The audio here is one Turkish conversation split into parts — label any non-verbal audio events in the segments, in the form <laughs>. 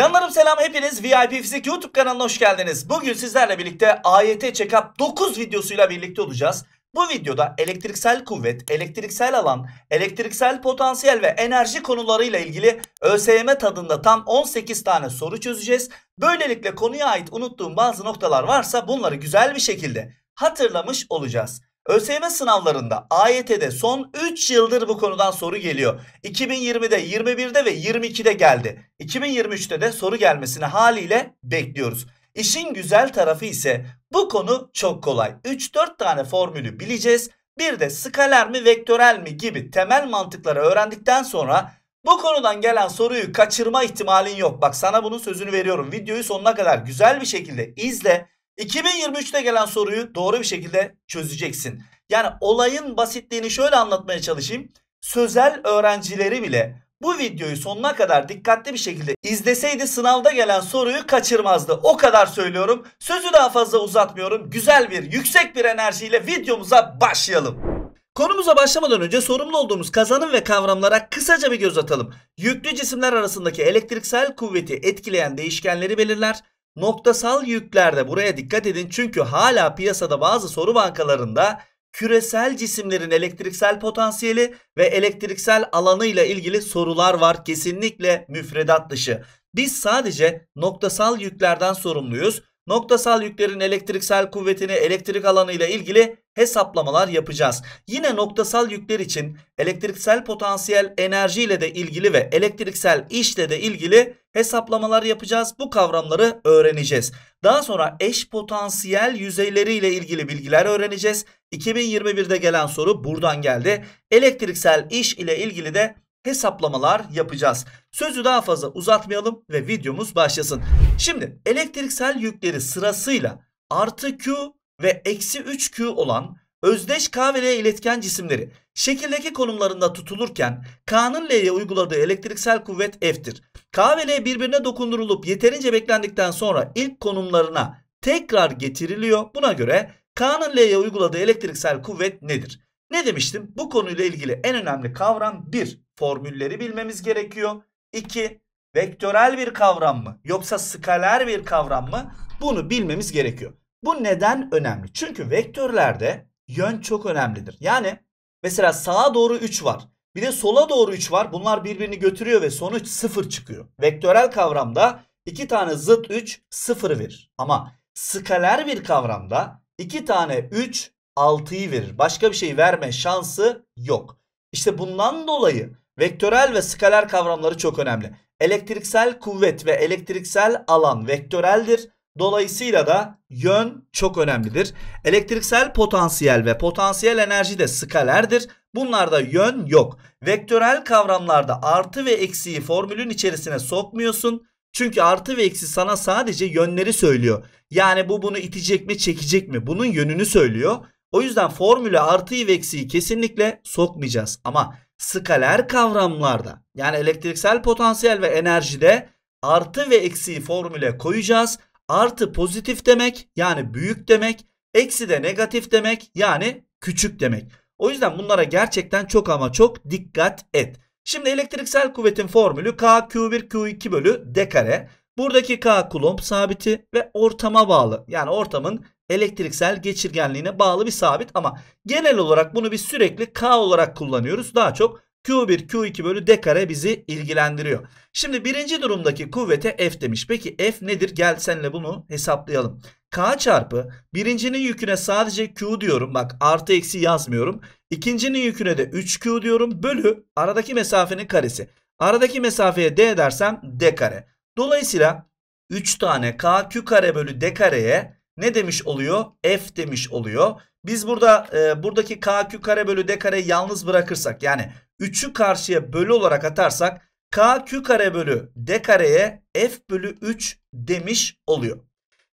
Canlarım selam hepiniz VIP Fizik YouTube kanalına hoş geldiniz. Bugün sizlerle birlikte AYT Check-up 9 videosuyla birlikte olacağız. Bu videoda elektriksel kuvvet, elektriksel alan, elektriksel potansiyel ve enerji konularıyla ilgili ÖSYM tadında tam 18 tane soru çözeceğiz. Böylelikle konuya ait unuttuğum bazı noktalar varsa bunları güzel bir şekilde hatırlamış olacağız. ÖSYM sınavlarında AYT'de son 3 yıldır bu konudan soru geliyor. 2020'de, 21'de ve 22'de geldi. 2023'te de soru gelmesini haliyle bekliyoruz. İşin güzel tarafı ise bu konu çok kolay. 3-4 tane formülü bileceğiz. Bir de skaler mi vektörel mi gibi temel mantıkları öğrendikten sonra bu konudan gelen soruyu kaçırma ihtimalin yok. Bak sana bunun sözünü veriyorum. Videoyu sonuna kadar güzel bir şekilde izle. 2023'te gelen soruyu doğru bir şekilde çözeceksin. Yani olayın basitliğini şöyle anlatmaya çalışayım. Sözel öğrencileri bile bu videoyu sonuna kadar dikkatli bir şekilde izleseydi sınavda gelen soruyu kaçırmazdı. O kadar söylüyorum. Sözü daha fazla uzatmıyorum. Güzel bir, yüksek bir enerjiyle videomuza başlayalım. Konumuza başlamadan önce sorumlu olduğumuz kazanım ve kavramlara kısaca bir göz atalım. Yüklü cisimler arasındaki elektriksel kuvveti etkileyen değişkenleri belirler. Noktasal yüklerde buraya dikkat edin çünkü hala piyasada bazı soru bankalarında küresel cisimlerin elektriksel potansiyeli ve elektriksel alanı ile ilgili sorular var. Kesinlikle müfredat dışı. Biz sadece noktasal yüklerden sorumluyuz. Noktasal yüklerin elektriksel kuvvetini, elektrik alanı ile ilgili hesaplamalar yapacağız. Yine noktasal yükler için elektriksel potansiyel enerji ile de ilgili ve elektriksel işle de ilgili hesaplamalar yapacağız. Bu kavramları öğreneceğiz. Daha sonra eş potansiyel yüzeyleri ile ilgili bilgiler öğreneceğiz. 2021'de gelen soru buradan geldi. Elektriksel iş ile ilgili de hesaplamalar yapacağız. Sözü daha fazla uzatmayalım ve videomuz başlasın. Şimdi elektriksel yükleri sırasıyla artı Q ve eksi 3Q olan özdeş K ve L iletken cisimleri şekildeki konumlarında tutulurken K'nın L'ye uyguladığı elektriksel kuvvet F'tir. K ve L birbirine dokundurulup yeterince beklendikten sonra ilk konumlarına tekrar getiriliyor. Buna göre K'nın L'ye uyguladığı elektriksel kuvvet nedir? Ne demiştim? Bu konuyla ilgili en önemli kavram 1. Formülleri bilmemiz gerekiyor. 2. Vektörel bir kavram mı yoksa skaler bir kavram mı? Bunu bilmemiz gerekiyor. Bu neden önemli? Çünkü vektörlerde yön çok önemlidir. Yani mesela sağa doğru 3 var. Bir de sola doğru 3 var. Bunlar birbirini götürüyor ve sonuç 0 çıkıyor. Vektörel kavramda iki tane zıt 3 0 verir. Ama skaler bir kavramda iki tane 3 6'yı verir. Başka bir şey verme şansı yok. İşte bundan dolayı vektörel ve skaler kavramları çok önemli. Elektriksel kuvvet ve elektriksel alan vektöreldir. Dolayısıyla da yön çok önemlidir. Elektriksel potansiyel ve potansiyel enerji de skalerdir. Bunlarda yön yok. Vektörel kavramlarda artı ve eksiyi formülün içerisine sokmuyorsun. Çünkü artı ve eksi sana sadece yönleri söylüyor. Yani bu bunu itecek mi çekecek mi bunun yönünü söylüyor. O yüzden formüle artıyı ve eksiyi kesinlikle sokmayacağız. Ama skaler kavramlarda yani elektriksel potansiyel ve enerjide artı ve eksiyi formüle koyacağız. Artı pozitif demek yani büyük demek. Eksi de negatif demek yani küçük demek. O yüzden bunlara gerçekten çok ama çok dikkat et. Şimdi elektriksel kuvvetin formülü K Q1 Q2 bölü D kare. Buradaki K kulomb sabiti ve ortama bağlı. Yani ortamın elektriksel geçirgenliğine bağlı bir sabit ama genel olarak bunu biz sürekli K olarak kullanıyoruz. Daha çok Q1 Q2 bölü D kare bizi ilgilendiriyor. Şimdi birinci durumdaki kuvvete F demiş. Peki F nedir? Gel senle bunu hesaplayalım. K çarpı birincinin yüküne sadece Q diyorum. Bak artı eksi yazmıyorum. İkincinin yüküne de 3Q diyorum. Bölü aradaki mesafenin karesi. Aradaki mesafeye D dersem D kare. Dolayısıyla 3 tane KQ kare bölü D kareye ne demiş oluyor? F demiş oluyor. Biz burada e, buradaki KQ kare bölü D kareyi yalnız bırakırsak yani 3'ü karşıya bölü olarak atarsak KQ kare bölü D kareye F bölü 3 demiş oluyor.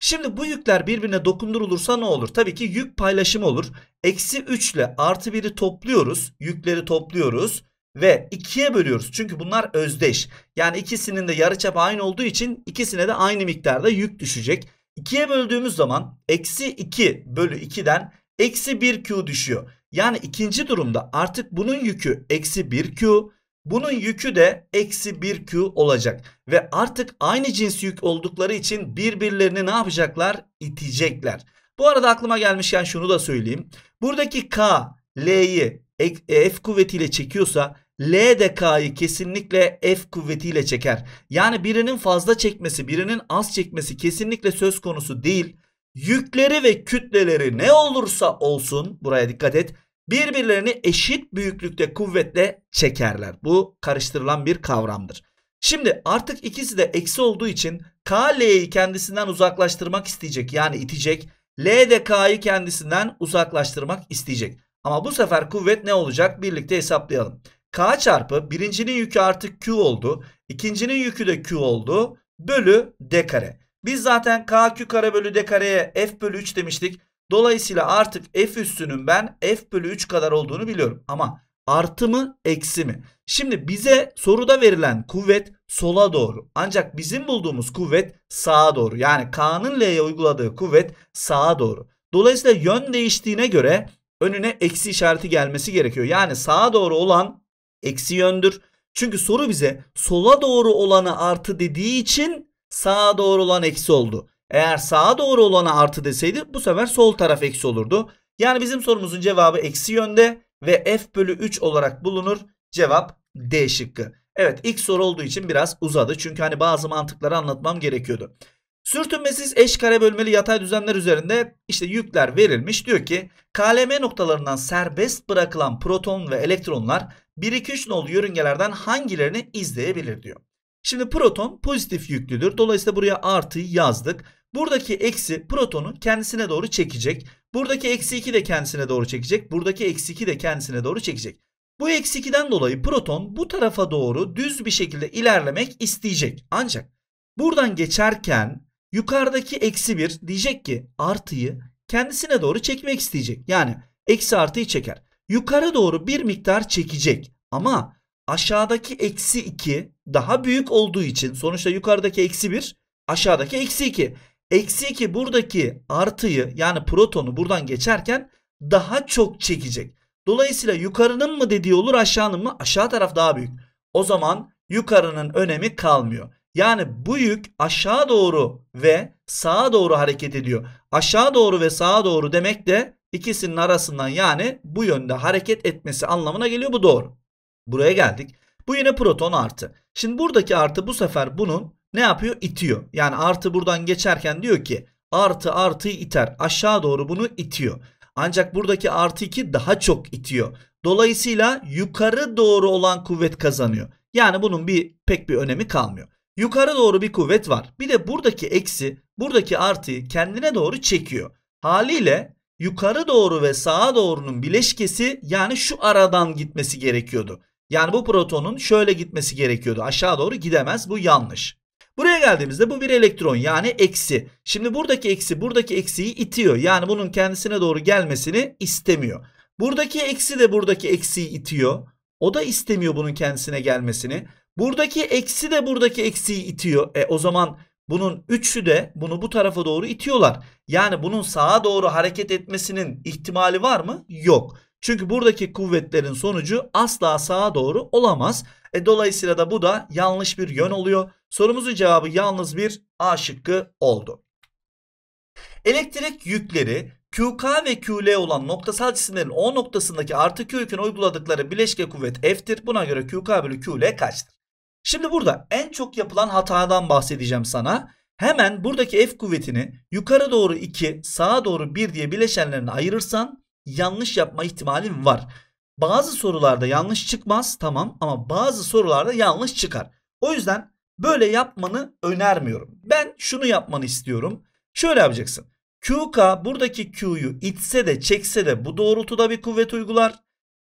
Şimdi bu yükler birbirine dokundurulursa ne olur? Tabii ki yük paylaşımı olur. Eksi 3 ile artı 1'i topluyoruz. Yükleri topluyoruz ve 2'ye bölüyoruz. Çünkü bunlar özdeş. Yani ikisinin de yarıçap aynı olduğu için ikisine de aynı miktarda yük düşecek. 2'ye böldüğümüz zaman eksi 2 bölü 2'den eksi 1Q düşüyor. Yani ikinci durumda artık bunun yükü eksi 1Q. Bunun yükü de eksi 1Q olacak. Ve artık aynı cins yük oldukları için birbirlerini ne yapacaklar? İtecekler. Bu arada aklıma gelmişken şunu da söyleyeyim. Buradaki K, L'yi F kuvvetiyle çekiyorsa L de K'yı kesinlikle F kuvvetiyle çeker. Yani birinin fazla çekmesi, birinin az çekmesi kesinlikle söz konusu değil. Yükleri ve kütleleri ne olursa olsun buraya dikkat et. Birbirlerini eşit büyüklükte kuvvetle çekerler. Bu karıştırılan bir kavramdır. Şimdi artık ikisi de eksi olduğu için K L'yi kendisinden uzaklaştırmak isteyecek. Yani itecek. L de K'yı kendisinden uzaklaştırmak isteyecek. Ama bu sefer kuvvet ne olacak? Birlikte hesaplayalım. K çarpı birincinin yükü artık Q oldu. İkincinin yükü de Q oldu. Bölü D kare. Biz zaten K Q kare bölü D kareye F bölü 3 demiştik. Dolayısıyla artık F üstünün ben F bölü 3 kadar olduğunu biliyorum. Ama artı mı eksi mi? Şimdi bize soruda verilen kuvvet sola doğru. Ancak bizim bulduğumuz kuvvet sağa doğru. Yani K'nın L'ye uyguladığı kuvvet sağa doğru. Dolayısıyla yön değiştiğine göre önüne eksi işareti gelmesi gerekiyor. Yani sağa doğru olan eksi yöndür. Çünkü soru bize sola doğru olanı artı dediği için sağa doğru olan eksi oldu. Eğer sağa doğru olana artı deseydi bu sefer sol taraf eksi olurdu. Yani bizim sorumuzun cevabı eksi yönde ve f bölü 3 olarak bulunur. Cevap D şıkkı. Evet ilk soru olduğu için biraz uzadı. Çünkü hani bazı mantıkları anlatmam gerekiyordu. Sürtünmesiz eş kare bölmeli yatay düzlemler üzerinde işte yükler verilmiş. Diyor ki KLM noktalarından serbest bırakılan proton ve elektronlar 1-2-3 nolu yörüngelerden hangilerini izleyebilir diyor. Şimdi proton pozitif yüklüdür. Dolayısıyla buraya artıyı yazdık. Buradaki eksi protonu kendisine doğru çekecek. Buradaki eksi 2 de kendisine doğru çekecek. Buradaki eksi 2 de kendisine doğru çekecek. Bu eksi 2'den dolayı proton bu tarafa doğru düz bir şekilde ilerlemek isteyecek. Ancak buradan geçerken yukarıdaki eksi 1 diyecek ki artıyı kendisine doğru çekmek isteyecek. Yani eksi artıyı çeker. Yukarı doğru bir miktar çekecek. Ama aşağıdaki eksi 2 daha büyük olduğu için sonuçta yukarıdaki eksi 1 aşağıdaki eksi 2. Eksi 2 buradaki artıyı yani protonu buradan geçerken daha çok çekecek. Dolayısıyla yukarının mı dediği olur aşağının mı? Aşağı taraf daha büyük. O zaman yukarının önemi kalmıyor. Yani bu yük aşağı doğru ve sağa doğru hareket ediyor. Aşağı doğru ve sağa doğru demek de ikisinin arasından yani bu yönde hareket etmesi anlamına geliyor. Bu doğru. Buraya geldik. Bu yine proton artı. Şimdi buradaki artı bu sefer bunun ne yapıyor? İtiyor. Yani artı buradan geçerken diyor ki artı artıyı iter. Aşağı doğru bunu itiyor. Ancak buradaki artı 2 daha çok itiyor. Dolayısıyla yukarı doğru olan kuvvet kazanıyor. Yani bunun bir pek bir önemi kalmıyor. Yukarı doğru bir kuvvet var. Bir de buradaki eksi buradaki artıyı kendine doğru çekiyor. Haliyle yukarı doğru ve sağa doğrunun bileşkesi yani şu aradan gitmesi gerekiyordu. Yani bu protonun şöyle gitmesi gerekiyordu. Aşağı doğru gidemez. Bu yanlış. Buraya geldiğimizde bu bir elektron yani eksi. Şimdi buradaki eksi buradaki eksiyi itiyor. Yani bunun kendisine doğru gelmesini istemiyor. Buradaki eksi de buradaki eksiyi itiyor. O da istemiyor bunun kendisine gelmesini. Buradaki eksi de buradaki eksiyi itiyor. E o zaman bunun üçü de bunu bu tarafa doğru itiyorlar. Yani bunun sağa doğru hareket etmesinin ihtimali var mı? Yok. Çünkü buradaki kuvvetlerin sonucu asla sağa doğru olamaz. E, dolayısıyla da bu da yanlış bir yön oluyor. Sorumuzun cevabı yalnız bir A şıkkı oldu. Elektrik yükleri QK ve QL olan noktasal cisimlerin O noktasındaki artı Q yüküne uyguladıkları bileşke kuvvet F'tir. Buna göre QK bölü QL kaçtır? Şimdi burada en çok yapılan hatadan bahsedeceğim sana. Hemen buradaki F kuvvetini yukarı doğru 2, sağa doğru 1 diye bileşenlerine ayırırsan yanlış yapma ihtimalin var. Bazı sorularda yanlış çıkmaz tamam ama bazı sorularda yanlış çıkar. O yüzden böyle yapmanı önermiyorum. Ben şunu yapmanı istiyorum. Şöyle yapacaksın. QK buradaki Q'yu itse de çekse de bu doğrultuda bir kuvvet uygular.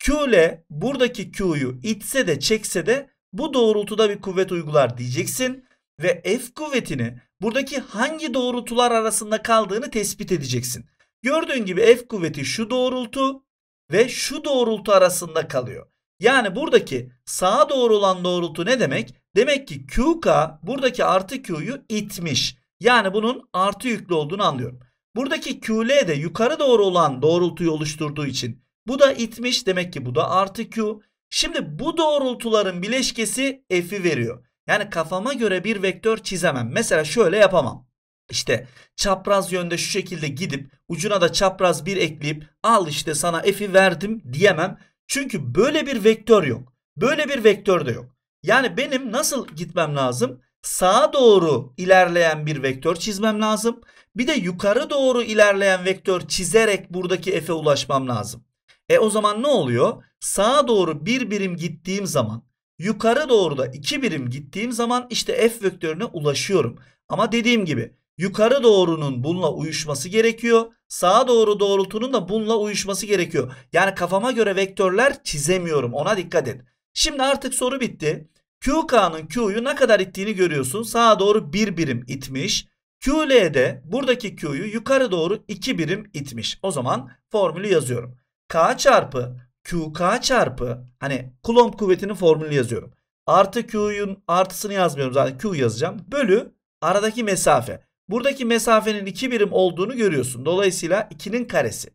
QL buradaki Q'yu itse de çekse de bu doğrultuda bir kuvvet uygular diyeceksin. Ve F kuvvetini buradaki hangi doğrultular arasında kaldığını tespit edeceksin. Gördüğün gibi F kuvveti şu doğrultu ve şu doğrultu arasında kalıyor. Yani buradaki sağa doğru olan doğrultu ne demek? Demek ki QK buradaki artı Q'yu itmiş. Yani bunun artı yüklü olduğunu anlıyorum. Buradaki QL de yukarı doğru olan doğrultuyu oluşturduğu için bu da itmiş. Demek ki bu da artı Q. Şimdi bu doğrultuların bileşkesi f'i veriyor. Yani kafama göre bir vektör çizemem. Mesela şöyle yapamam. İşte çapraz yönde şu şekilde gidip ucuna da çapraz bir ekleyip al işte sana f'i verdim diyemem. Çünkü böyle bir vektör yok. Böyle bir vektör de yok. Yani benim nasıl gitmem lazım? Sağa doğru ilerleyen bir vektör çizmem lazım. Bir de yukarı doğru ilerleyen vektör çizerek buradaki f'e ulaşmam lazım. E o zaman ne oluyor? Sağa doğru bir birim gittiğim zaman yukarı doğru da iki birim gittiğim zaman işte f vektörüne ulaşıyorum. Ama dediğim gibi yukarı doğrunun bununla uyuşması gerekiyor. Sağa doğru doğrultunun da bununla uyuşması gerekiyor. Yani kafama göre vektörler çizemiyorum. Ona dikkat et. Şimdi artık soru bitti. QK'nın Q'yu ne kadar ittiğini görüyorsun. Sağa doğru bir birim itmiş. QL'de buradaki Q'yu yukarı doğru iki birim itmiş. O zaman formülü yazıyorum. K çarpı QK çarpı hani Coulomb kuvvetinin formülünü yazıyorum. Artı Q'yun artısını yazmıyorum zaten Q yazacağım. Bölü aradaki mesafe. Buradaki mesafenin 2 birim olduğunu görüyorsun. Dolayısıyla 2'nin karesi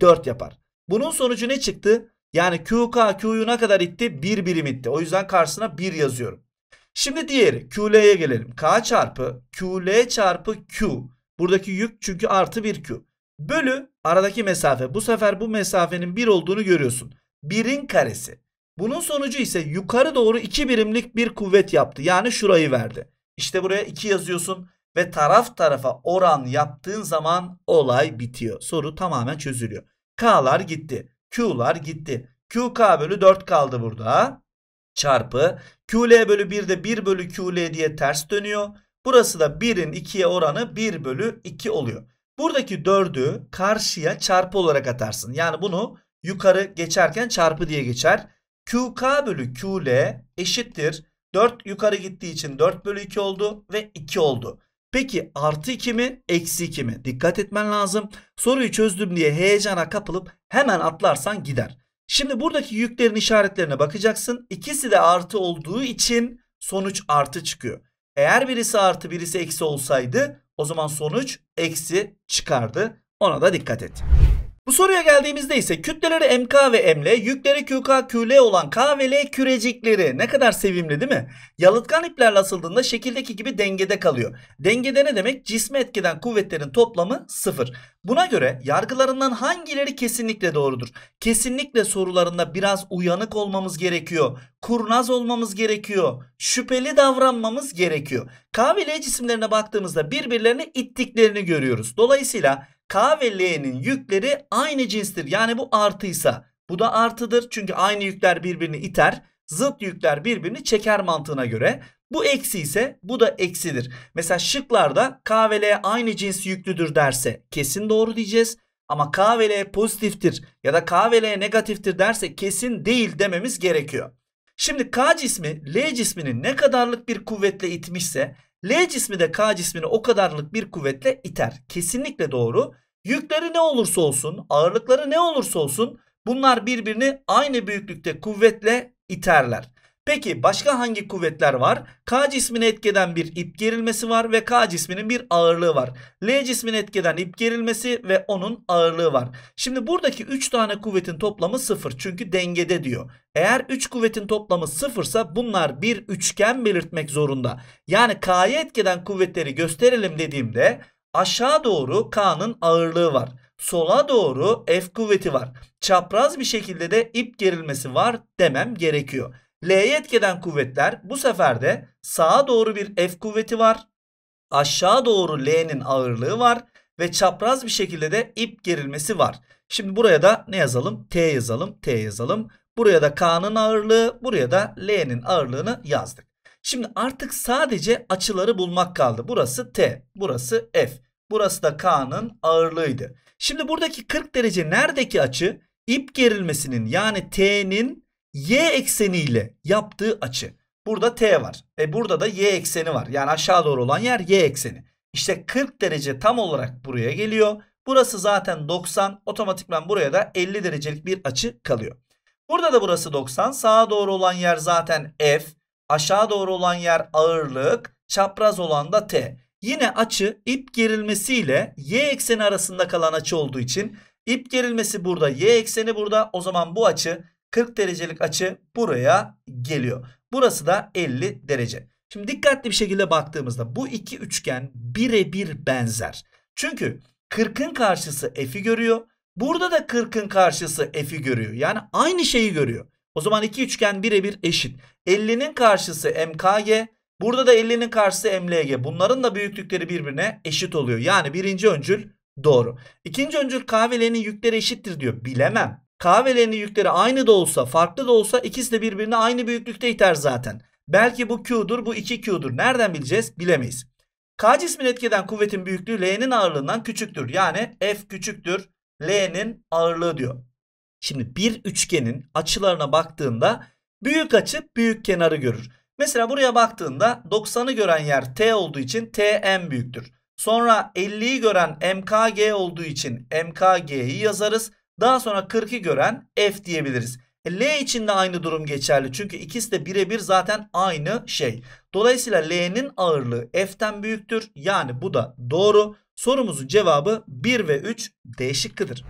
4 yapar. Bunun sonucu ne çıktı? Yani QK Q'yu ne kadar itti? 1 birim itti. O yüzden karşısına 1 yazıyorum. Şimdi diğeri QL'ye gelelim. K çarpı QL çarpı Q. Buradaki yük çünkü artı 1 Q. Bölü aradaki mesafe. Bu sefer bu mesafenin 1 olduğunu görüyorsun. 1'in karesi. Bunun sonucu ise yukarı doğru 2 birimlik bir kuvvet yaptı. Yani şurayı verdi. İşte buraya 2 yazıyorsun ve taraf tarafa oran yaptığın zaman olay bitiyor. Soru tamamen çözülüyor. K'lar gitti. Q'lar gitti. QK bölü 4 kaldı burada. Çarpı QL bölü 1 de 1 bölü QL diye ters dönüyor. Burası da 1'in 2'ye oranı 1 bölü 2 oluyor. Buradaki 4'ü karşıya çarpı olarak atarsın. Yani bunu yukarı geçerken çarpı diye geçer. QK bölü QL eşittir. 4 yukarı gittiği için 4 bölü 2 oldu ve 2 oldu. Peki artı 2 mi eksi 2 mi? Dikkat etmen lazım. Soruyu çözdüm diye heyecana kapılıp hemen atlarsan gider. Şimdi buradaki yüklerin işaretlerine bakacaksın. İkisi de artı olduğu için sonuç artı çıkıyor. Eğer birisi artı birisi eksi olsaydı o zaman sonuç eksi çıkardı. Ona da dikkat et. Bu soruya geldiğimizde ise kütleleri MK ve ML, yükleri QK, QL olan K ve L kürecikleri. Ne kadar sevimli değil mi? Yalıtkan iplerle asıldığında şekildeki gibi dengede kalıyor. Dengede ne demek? Cisme etkeden kuvvetlerin toplamı sıfır. Buna göre yargılarından hangileri kesinlikle doğrudur? Kesinlikle sorularında biraz uyanık olmamız gerekiyor. Kurnaz olmamız gerekiyor. Şüpheli davranmamız gerekiyor. K ve L cisimlerine baktığımızda birbirlerini ittiklerini görüyoruz. Dolayısıyla K ve L'nin yükleri aynı cinstir. Yani bu artıysa bu da artıdır. Çünkü aynı yükler birbirini iter. Zıt yükler birbirini çeker mantığına göre. Bu eksi ise bu da eksidir. Mesela şıklarda K ve L aynı cins yüklüdür derse kesin doğru diyeceğiz. Ama K ve L pozitiftir ya da K ve L negatiftir derse kesin değil dememiz gerekiyor. Şimdi K cismi L cismini ne kadarlık bir kuvvetle itmişse L cismi de K cismini o kadarlık bir kuvvetle iter. Kesinlikle doğru. Yükleri ne olursa olsun, ağırlıkları ne olursa olsun bunlar birbirini aynı büyüklükte kuvvetle iterler. Peki başka hangi kuvvetler var? K cismini etkeden bir ip gerilmesi var ve K cisminin bir ağırlığı var. L cismini etkeden ip gerilmesi ve onun ağırlığı var. Şimdi buradaki 3 tane kuvvetin toplamı 0 çünkü dengede diyor. Eğer 3 kuvvetin toplamı 0 ise bunlar bir üçgen belirtmek zorunda. Yani K'ya etkeden kuvvetleri gösterelim dediğimde aşağı doğru K'nın ağırlığı var. Sola doğru F kuvveti var. Çapraz bir şekilde de ip gerilmesi var demem gerekiyor. L'ye etkeden kuvvetler bu sefer de sağa doğru bir F kuvveti var. Aşağı doğru L'nin ağırlığı var ve çapraz bir şekilde de ip gerilmesi var. Şimdi buraya da ne yazalım? T yazalım, T yazalım. Buraya da K'nın ağırlığı, buraya da L'nin ağırlığını yazdık. Şimdi artık sadece açıları bulmak kaldı. Burası T, burası F. Burası da K'nın ağırlığıydı. Şimdi buradaki 40 derece neredeki açı? İp gerilmesinin yani T'nin y ekseniyle yaptığı açı. Burada t var. E burada da y ekseni var. Yani aşağı doğru olan yer y ekseni. İşte 40 derece tam olarak buraya geliyor. Burası zaten 90. Otomatikman buraya da 50 derecelik bir açı kalıyor. Burada da burası 90. Sağa doğru olan yer zaten f. Aşağı doğru olan yer ağırlık. Çapraz olan da t. Yine açı ip gerilmesiyle y ekseni arasında kalan açı olduğu için ip gerilmesi burada y ekseni burada. O zaman bu açı 40 derecelik açı buraya geliyor. Burası da 50 derece. Şimdi dikkatli bir şekilde baktığımızda bu iki üçgen birebir benzer. Çünkü 40'ın karşısı f'i görüyor. Burada da 40'ın karşısı f'i görüyor. Yani aynı şeyi görüyor. O zaman iki üçgen birebir eşit. 50'nin karşısı mkg. Burada da 50'nin karşısı mlg. Bunların da büyüklükleri birbirine eşit oluyor. Yani birinci öncül doğru. İkinci öncül k yükleri eşittir diyor. Bilemem. K yükleri aynı da olsa farklı da olsa ikisi de birbirine aynı büyüklükte iter zaten. Belki bu Q'dur bu 2Q'dur. Nereden bileceğiz? Bilemeyiz. K cismin etkeden kuvvetin büyüklüğü L'nin ağırlığından küçüktür. Yani F küçüktür L'nin ağırlığı diyor. Şimdi bir üçgenin açılarına baktığında büyük açı büyük kenarı görür. Mesela buraya baktığında 90'ı gören yer T olduğu için T en büyüktür. Sonra 50'yi gören MKG olduğu için MKG'yi yazarız. Daha sonra 40'ı gören F diyebiliriz. L için de aynı durum geçerli. Çünkü ikisi de birebir zaten aynı şey. Dolayısıyla L'nin ağırlığı F'ten büyüktür. Yani bu da doğru. Sorumuzun cevabı 1 ve 3 D şıkkıdır.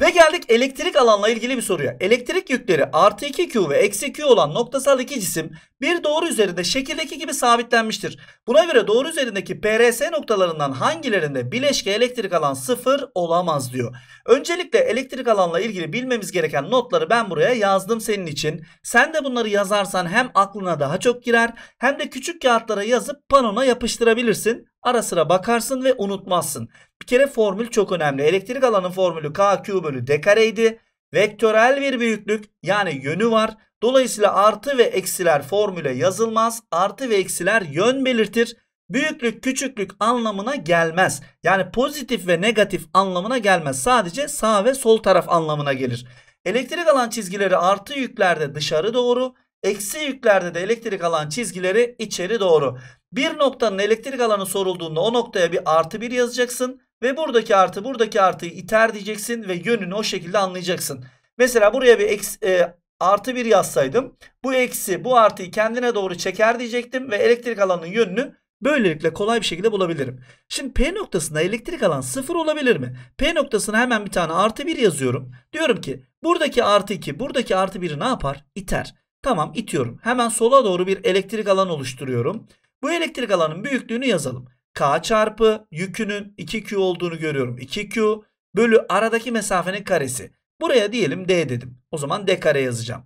Ve geldik elektrik alanla ilgili bir soruya. Elektrik yükleri artı 2Q ve eksi Q olan noktasal iki cisim bir doğru üzerinde şekildeki gibi sabitlenmiştir. Buna göre doğru üzerindeki PRS noktalarından hangilerinde bileşke elektrik alan sıfır olamaz diyor. Öncelikle elektrik alanla ilgili bilmemiz gereken notları ben buraya yazdım senin için. Sen de bunları yazarsan hem aklına daha çok girer hem de küçük kağıtlara yazıp panona yapıştırabilirsin. Ara sıra bakarsın ve unutmazsın. Bir kere formül çok önemli. Elektrik alanın formülü KQ bölü D kareydi. Vektörel bir büyüklük yani yönü var. Dolayısıyla artı ve eksiler formüle yazılmaz. Artı ve eksiler yön belirtir. Büyüklük küçüklük anlamına gelmez. Yani pozitif ve negatif anlamına gelmez. Sadece sağ ve sol taraf anlamına gelir. Elektrik alan çizgileri artı yüklerde dışarı doğru, eksi yüklerde de elektrik alan çizgileri içeri doğru. Bir noktanın elektrik alanı sorulduğunda o noktaya bir artı bir yazacaksın. Ve buradaki artı buradaki artıyı iter diyeceksin ve yönünü o şekilde anlayacaksın. Mesela buraya bir eksi, e, artı bir yazsaydım bu eksi bu artıyı kendine doğru çeker diyecektim ve elektrik alanının yönünü böylelikle kolay bir şekilde bulabilirim. Şimdi P noktasında elektrik alan sıfır olabilir mi? P noktasına hemen bir tane artı bir yazıyorum. Diyorum ki buradaki artı 2 buradaki artı 1'i ne yapar? İter. Tamam itiyorum. Hemen sola doğru bir elektrik alan oluşturuyorum. Bu elektrik alanın büyüklüğünü yazalım. K çarpı yükünün 2Q olduğunu görüyorum. 2Q bölü aradaki mesafenin karesi. Buraya diyelim D dedim. O zaman D kare yazacağım.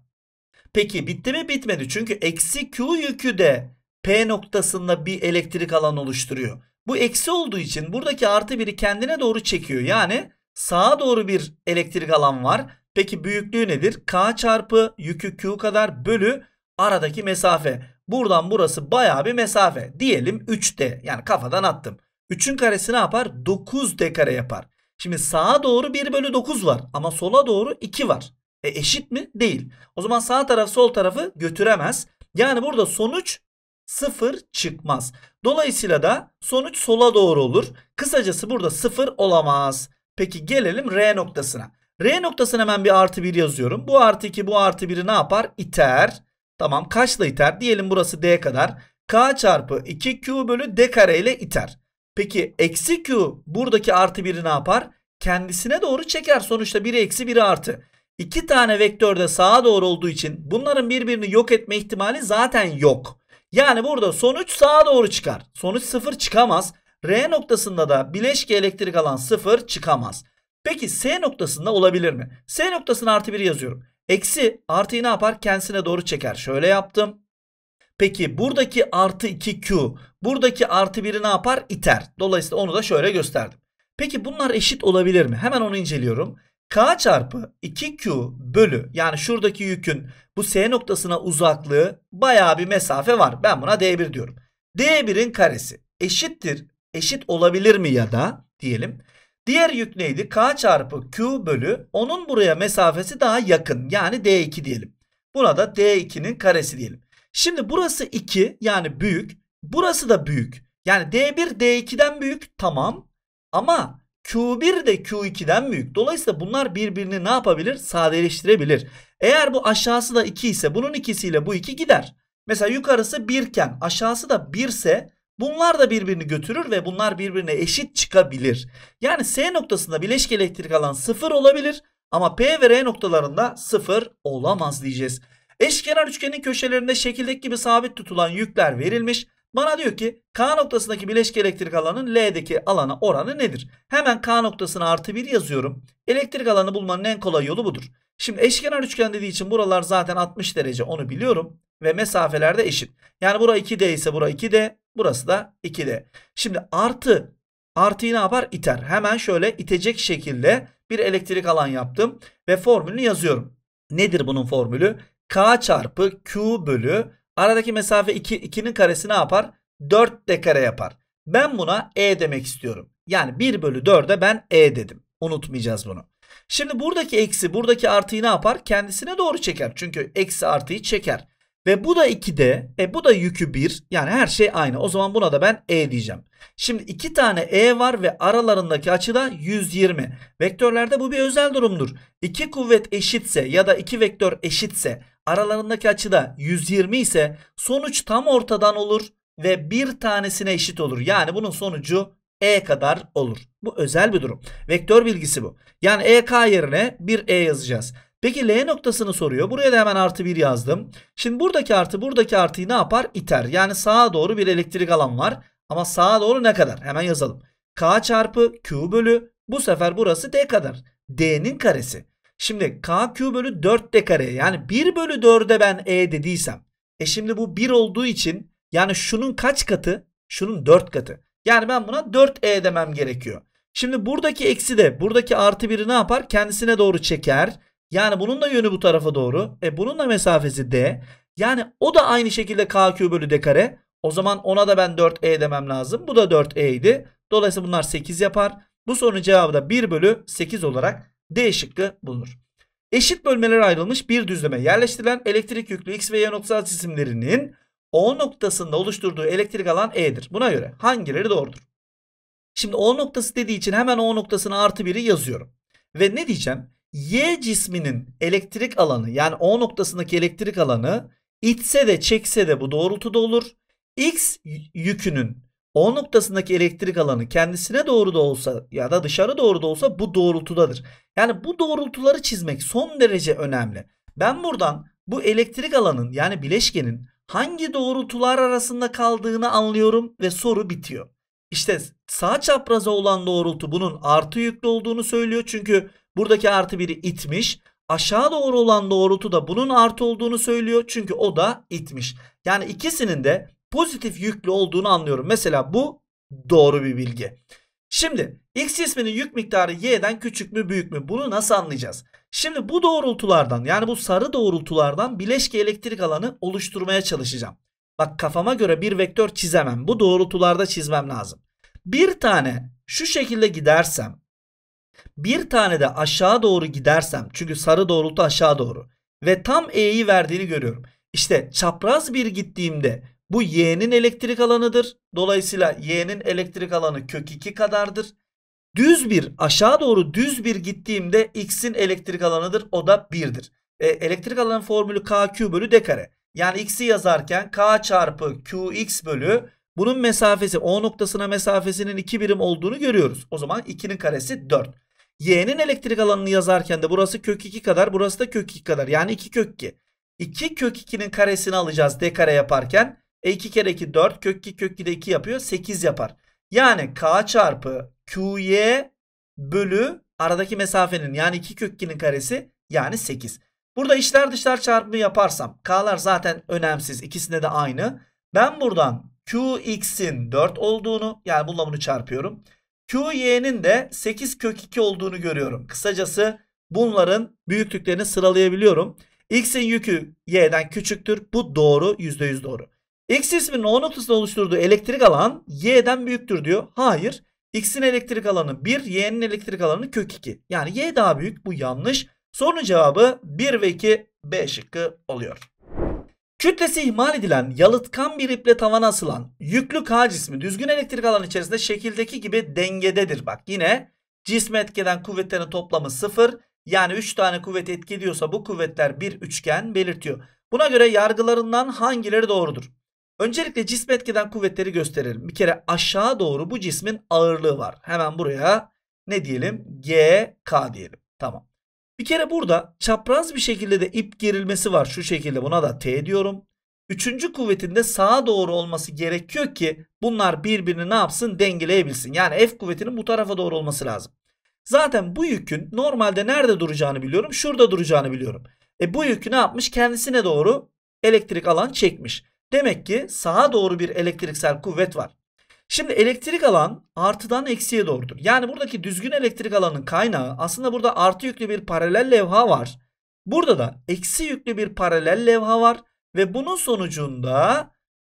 Peki bitti mi bitmedi. Çünkü eksi Q yükü de P noktasında bir elektrik alan oluşturuyor. Bu eksi olduğu için buradaki artı biri kendine doğru çekiyor. Yani sağa doğru bir elektrik alan var. Peki büyüklüğü nedir? K çarpı yükü Q kadar bölü aradaki mesafe. Buradan burası baya bir mesafe. Diyelim 3D yani kafadan attım. 3'ün karesi ne yapar? 9D kare yapar. Şimdi sağa doğru 1 bölü 9 var ama sola doğru 2 var. E eşit mi? Değil. O zaman sağ taraf sol tarafı götüremez. Yani burada sonuç 0 çıkmaz. Dolayısıyla da sonuç sola doğru olur. Kısacası burada 0 olamaz. Peki gelelim R noktasına. R noktasına hemen bir artı 1 yazıyorum. Bu artı 2 bu artı 1'i ne yapar? İter. Tamam kaçla iter? Diyelim burası d kadar. K çarpı 2Q bölü d kare ile iter. Peki eksi Q buradaki artı 1'i ne yapar? Kendisine doğru çeker. Sonuçta 1 eksi 1 artı. İki tane vektör de sağa doğru olduğu için bunların birbirini yok etme ihtimali zaten yok. Yani burada sonuç sağa doğru çıkar. Sonuç 0 çıkamaz. R noktasında da bileşke elektrik alan 0 çıkamaz. Peki S noktasında olabilir mi? S noktasına artı 1 yazıyorum. Eksi artıyı ne yapar? Kendisine doğru çeker. Şöyle yaptım. Peki buradaki artı 2Q buradaki artı 1'i ne yapar? İter. Dolayısıyla onu da şöyle gösterdim. Peki bunlar eşit olabilir mi? Hemen onu inceliyorum. K çarpı 2Q bölü yani şuradaki yükün bu S noktasına uzaklığı baya bir mesafe var. Ben buna D1 diyorum. D1'in karesi eşittir. Eşit olabilir mi ya da diyelim. Diğer yük neydi? K çarpı Q bölü onun buraya mesafesi daha yakın. Yani D2 diyelim. Buna da D2'nin karesi diyelim. Şimdi burası 2 yani büyük. Burası da büyük. Yani D1 D2'den büyük tamam. Ama Q1 de Q2'den büyük. Dolayısıyla bunlar birbirini ne yapabilir? Sadeleştirebilir. Eğer bu aşağısı da 2 ise bunun ikisiyle bu 2 gider. Mesela yukarısı 1 iken aşağısı da 1 ise Bunlar da birbirini götürür ve bunlar birbirine eşit çıkabilir. Yani S noktasında bileşik elektrik alan sıfır olabilir Ama P ve R noktalarında 0 olamaz diyeceğiz. Eşkenar üçgenin köşelerinde şekildeki gibi sabit tutulan yükler verilmiş. Bana diyor ki K noktasındaki bileşke elektrik alanının L'deki alana oranı nedir? Hemen K noktasına artı 1 yazıyorum. Elektrik alanı bulmanın en kolay yolu budur. Şimdi eşkenar üçgen dediği için buralar zaten 60 derece onu biliyorum. Ve mesafeler de eşit. Yani bura 2D ise bura 2D. Burası da 2D. Şimdi artı artıyı ne yapar? İter. Hemen şöyle itecek şekilde bir elektrik alan yaptım. Ve formülünü yazıyorum. Nedir bunun formülü? K çarpı Q bölü aradaki mesafe 2, 2'nin karesi ne yapar? 4 d kare yapar. Ben buna E demek istiyorum. Yani 1 bölü 4'e ben E dedim. Unutmayacağız bunu. Şimdi buradaki eksi buradaki artıyı ne yapar? Kendisine doğru çeker. Çünkü eksi artıyı çeker. Ve bu da 2'de. E bu da yükü 1. Yani her şey aynı. O zaman buna da ben E diyeceğim. Şimdi iki tane E var ve aralarındaki açı da 120. Vektörlerde bu bir özel durumdur. İki kuvvet eşitse ya da iki vektör eşitse aralarındaki açı da 120 ise sonuç tam ortadan olur ve bir tanesine eşit olur. Yani bunun sonucu E kadar olur. Bu özel bir durum. Vektör bilgisi bu. Yani EK yerine bir E yazacağız. Peki L noktasını soruyor. Buraya da hemen artı 1 yazdım. Şimdi buradaki artı buradaki artıyı ne yapar? İter. Yani sağa doğru bir elektrik alan var. Ama sağa doğru ne kadar? Hemen yazalım. K çarpı Q bölü bu sefer burası D kadar. D'nin karesi. Şimdi K Q bölü 4 D kare yani 1 bölü 4'e ben E dediysem. E şimdi bu 1 olduğu için yani şunun kaç katı? Şunun 4 katı. Yani ben buna 4E demem gerekiyor. Şimdi buradaki eksi de buradaki artı 1'i ne yapar? Kendisine doğru çeker. Yani bunun da yönü bu tarafa doğru. E bunun da mesafesi D. Yani o da aynı şekilde KQ bölü D kare. O zaman ona da ben 4E demem lazım. Bu da 4E idi. Dolayısıyla bunlar 8 yapar. Bu sorunun cevabı da 1 bölü 8 olarak D şıkkı bulunur. Eşit bölmelere ayrılmış bir düzleme yerleştirilen elektrik yüklü X ve Y noksal cisimlerinin O noktasında oluşturduğu elektrik alan E'dir. Buna göre hangileri doğrudur? Şimdi O noktası dediği için hemen O noktasına artı 1'i yazıyorum. Ve ne diyeceğim? Y cisminin elektrik alanı yani O noktasındaki elektrik alanı itse de çekse de bu doğrultuda olur. X yükünün O noktasındaki elektrik alanı kendisine doğru da olsa ya da dışarı doğru da olsa bu doğrultudadır. Yani bu doğrultuları çizmek son derece önemli. Ben buradan bu elektrik alanın yani bileşkenin hangi doğrultular arasında kaldığını anlıyorum ve soru bitiyor. İşte sağ çapraza olan doğrultu bunun artı yüklü olduğunu söylüyor. Çünkü buradaki artı biri itmiş. Aşağı doğru olan doğrultu da bunun artı olduğunu söylüyor. Çünkü o da itmiş. Yani ikisinin de pozitif yüklü olduğunu anlıyorum. Mesela bu doğru bir bilgi. Şimdi x cisminin yük miktarı y'den küçük mü büyük mü bunu nasıl anlayacağız? Şimdi bu doğrultulardan yani bu sarı doğrultulardan bileşke elektrik alanı oluşturmaya çalışacağım. Bak kafama göre bir vektör çizemem. Bu doğrultularda çizmem lazım. Bir tane şu şekilde gidersem bir tane de aşağı doğru gidersem çünkü sarı doğrultu aşağı doğru ve tam E'yi verdiğini görüyorum. İşte çapraz bir gittiğimde bu Y'nin elektrik alanıdır. Dolayısıyla Y'nin elektrik alanı kök 2 kadardır. Düz bir aşağı doğru düz bir gittiğimde X'in elektrik alanıdır. O da 1'dir. E, elektrik alanı formülü KQ bölü D kare. Yani X'i yazarken K çarpı QX bölü bunun mesafesi O noktasına mesafesinin 2 birim olduğunu görüyoruz. O zaman 2'nin karesi 4. Y'nin elektrik alanını yazarken de burası kök 2 kadar burası da kök 2 kadar. Yani 2 kök 2. 2 kök 2'nin karesini alacağız D kare yaparken. E 2 kere 2 4 kök 2 kök 2 de 2 yapıyor 8 yapar. Yani K çarpı QY bölü aradaki mesafenin yani 2 kök 2'nin karesi yani 8. Burada içler dışlar çarpımı yaparsam K'lar zaten önemsiz ikisinde de aynı. Ben buradan QX'in 4 olduğunu yani bununla bunu çarpıyorum. QY'nin de 8 kök 2 olduğunu görüyorum. Kısacası bunların büyüklüklerini sıralayabiliyorum. X'in yükü Y'den küçüktür. Bu doğru %100 doğru. X cisminin O noktasında oluşturduğu elektrik alan Y'den büyüktür diyor. Hayır. X'in elektrik alanı 1, Y'nin elektrik alanı kök 2. Yani Y daha büyük. Bu yanlış. Sorunun cevabı 1 ve 2 B şıkkı oluyor. Kütlesi ihmal edilen yalıtkan bir iple tavana asılan yüklü K cismi düzgün elektrik alanı içerisinde şekildeki gibi dengededir. Bak yine cisme etkeden kuvvetlerin toplamı 0. Yani 3 tane kuvvet etkiliyorsa bu kuvvetler bir üçgen belirtiyor. Buna göre yargılarından hangileri doğrudur? Öncelikle cisme etkeden kuvvetleri gösterelim. Bir kere aşağı doğru bu cismin ağırlığı var. Hemen buraya ne diyelim? GK diyelim. Tamam. Bir kere burada çapraz bir şekilde de ip gerilmesi var. Şu şekilde buna da T diyorum. Üçüncü kuvvetinde sağa doğru olması gerekiyor ki bunlar birbirini ne yapsın dengeleyebilsin. Yani F kuvvetinin bu tarafa doğru olması lazım. Zaten bu yükün normalde nerede duracağını biliyorum. Şurada duracağını biliyorum. E bu yükü ne yapmış? Kendisine doğru elektrik alan çekmiş. Demek ki sağa doğru bir elektriksel kuvvet var. Şimdi elektrik alan artıdan eksiye doğrudur. Yani buradaki düzgün elektrik alanın kaynağı aslında burada artı yüklü bir paralel levha var. Burada da eksi yüklü bir paralel levha var ve bunun sonucunda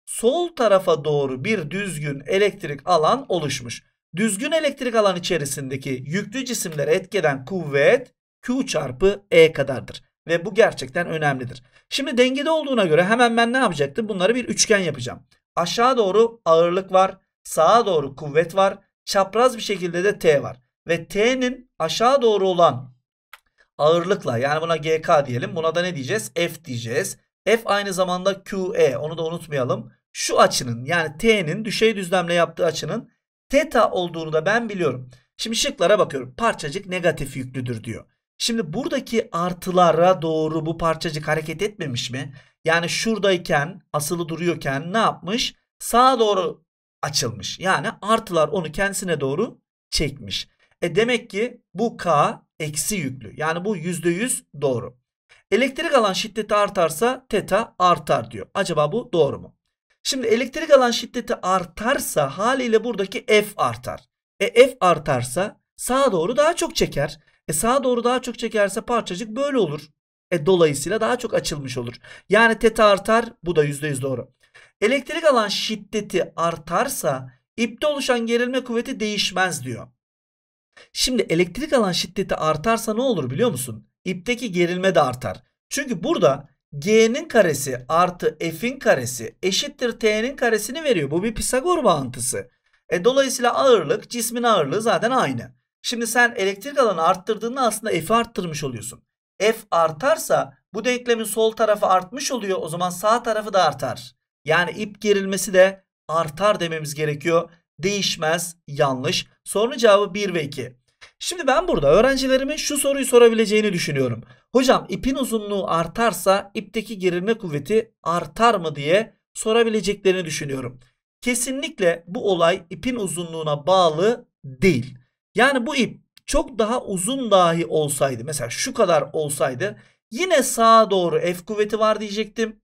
sol tarafa doğru bir düzgün elektrik alan oluşmuş. Düzgün elektrik alan içerisindeki yüklü cisimlere etkeden kuvvet Q çarpı E kadardır. Ve bu gerçekten önemlidir. Şimdi dengede olduğuna göre hemen ben ne yapacaktım? Bunları bir üçgen yapacağım. Aşağı doğru ağırlık var. Sağa doğru kuvvet var. Çapraz bir şekilde de T var. Ve T'nin aşağı doğru olan ağırlıkla yani buna GK diyelim. Buna da ne diyeceğiz? F diyeceğiz. F aynı zamanda QE onu da unutmayalım. Şu açının yani T'nin düşey düzlemle yaptığı açının teta olduğunu da ben biliyorum. Şimdi şıklara bakıyorum. Parçacık negatif yüklüdür diyor. Şimdi buradaki artılara doğru bu parçacık hareket etmemiş mi? Yani şuradayken asılı duruyorken ne yapmış? Sağa doğru açılmış. Yani artılar onu kendisine doğru çekmiş. E demek ki bu K eksi yüklü. Yani bu %100 doğru. Elektrik alan şiddeti artarsa teta artar diyor. Acaba bu doğru mu? Şimdi elektrik alan şiddeti artarsa haliyle buradaki F artar. E F artarsa sağa doğru daha çok çeker. E sağa doğru daha çok çekerse parçacık böyle olur. E dolayısıyla daha çok açılmış olur. Yani teta artar bu da %100 doğru. Elektrik alan şiddeti artarsa ipte oluşan gerilme kuvveti değişmez diyor. Şimdi elektrik alan şiddeti artarsa ne olur biliyor musun? İpteki gerilme de artar. Çünkü burada G'nin karesi artı F'in karesi eşittir T'nin karesini veriyor. Bu bir Pisagor bağıntısı. E, dolayısıyla ağırlık cismin ağırlığı zaten aynı. Şimdi sen elektrik alanı arttırdığında aslında F'i arttırmış oluyorsun. F artarsa bu denklemin sol tarafı artmış oluyor. O zaman sağ tarafı da artar. Yani ip gerilmesi de artar dememiz gerekiyor. Değişmez, yanlış. Sorunun cevabı 1 ve 2. Şimdi ben burada öğrencilerimin şu soruyu sorabileceğini düşünüyorum. Hocam ipin uzunluğu artarsa ipteki gerilme kuvveti artar mı diye sorabileceklerini düşünüyorum. Kesinlikle bu olay ipin uzunluğuna bağlı değil. Yani bu ip çok daha uzun dahi olsaydı mesela şu kadar olsaydı yine sağa doğru F kuvveti var diyecektim.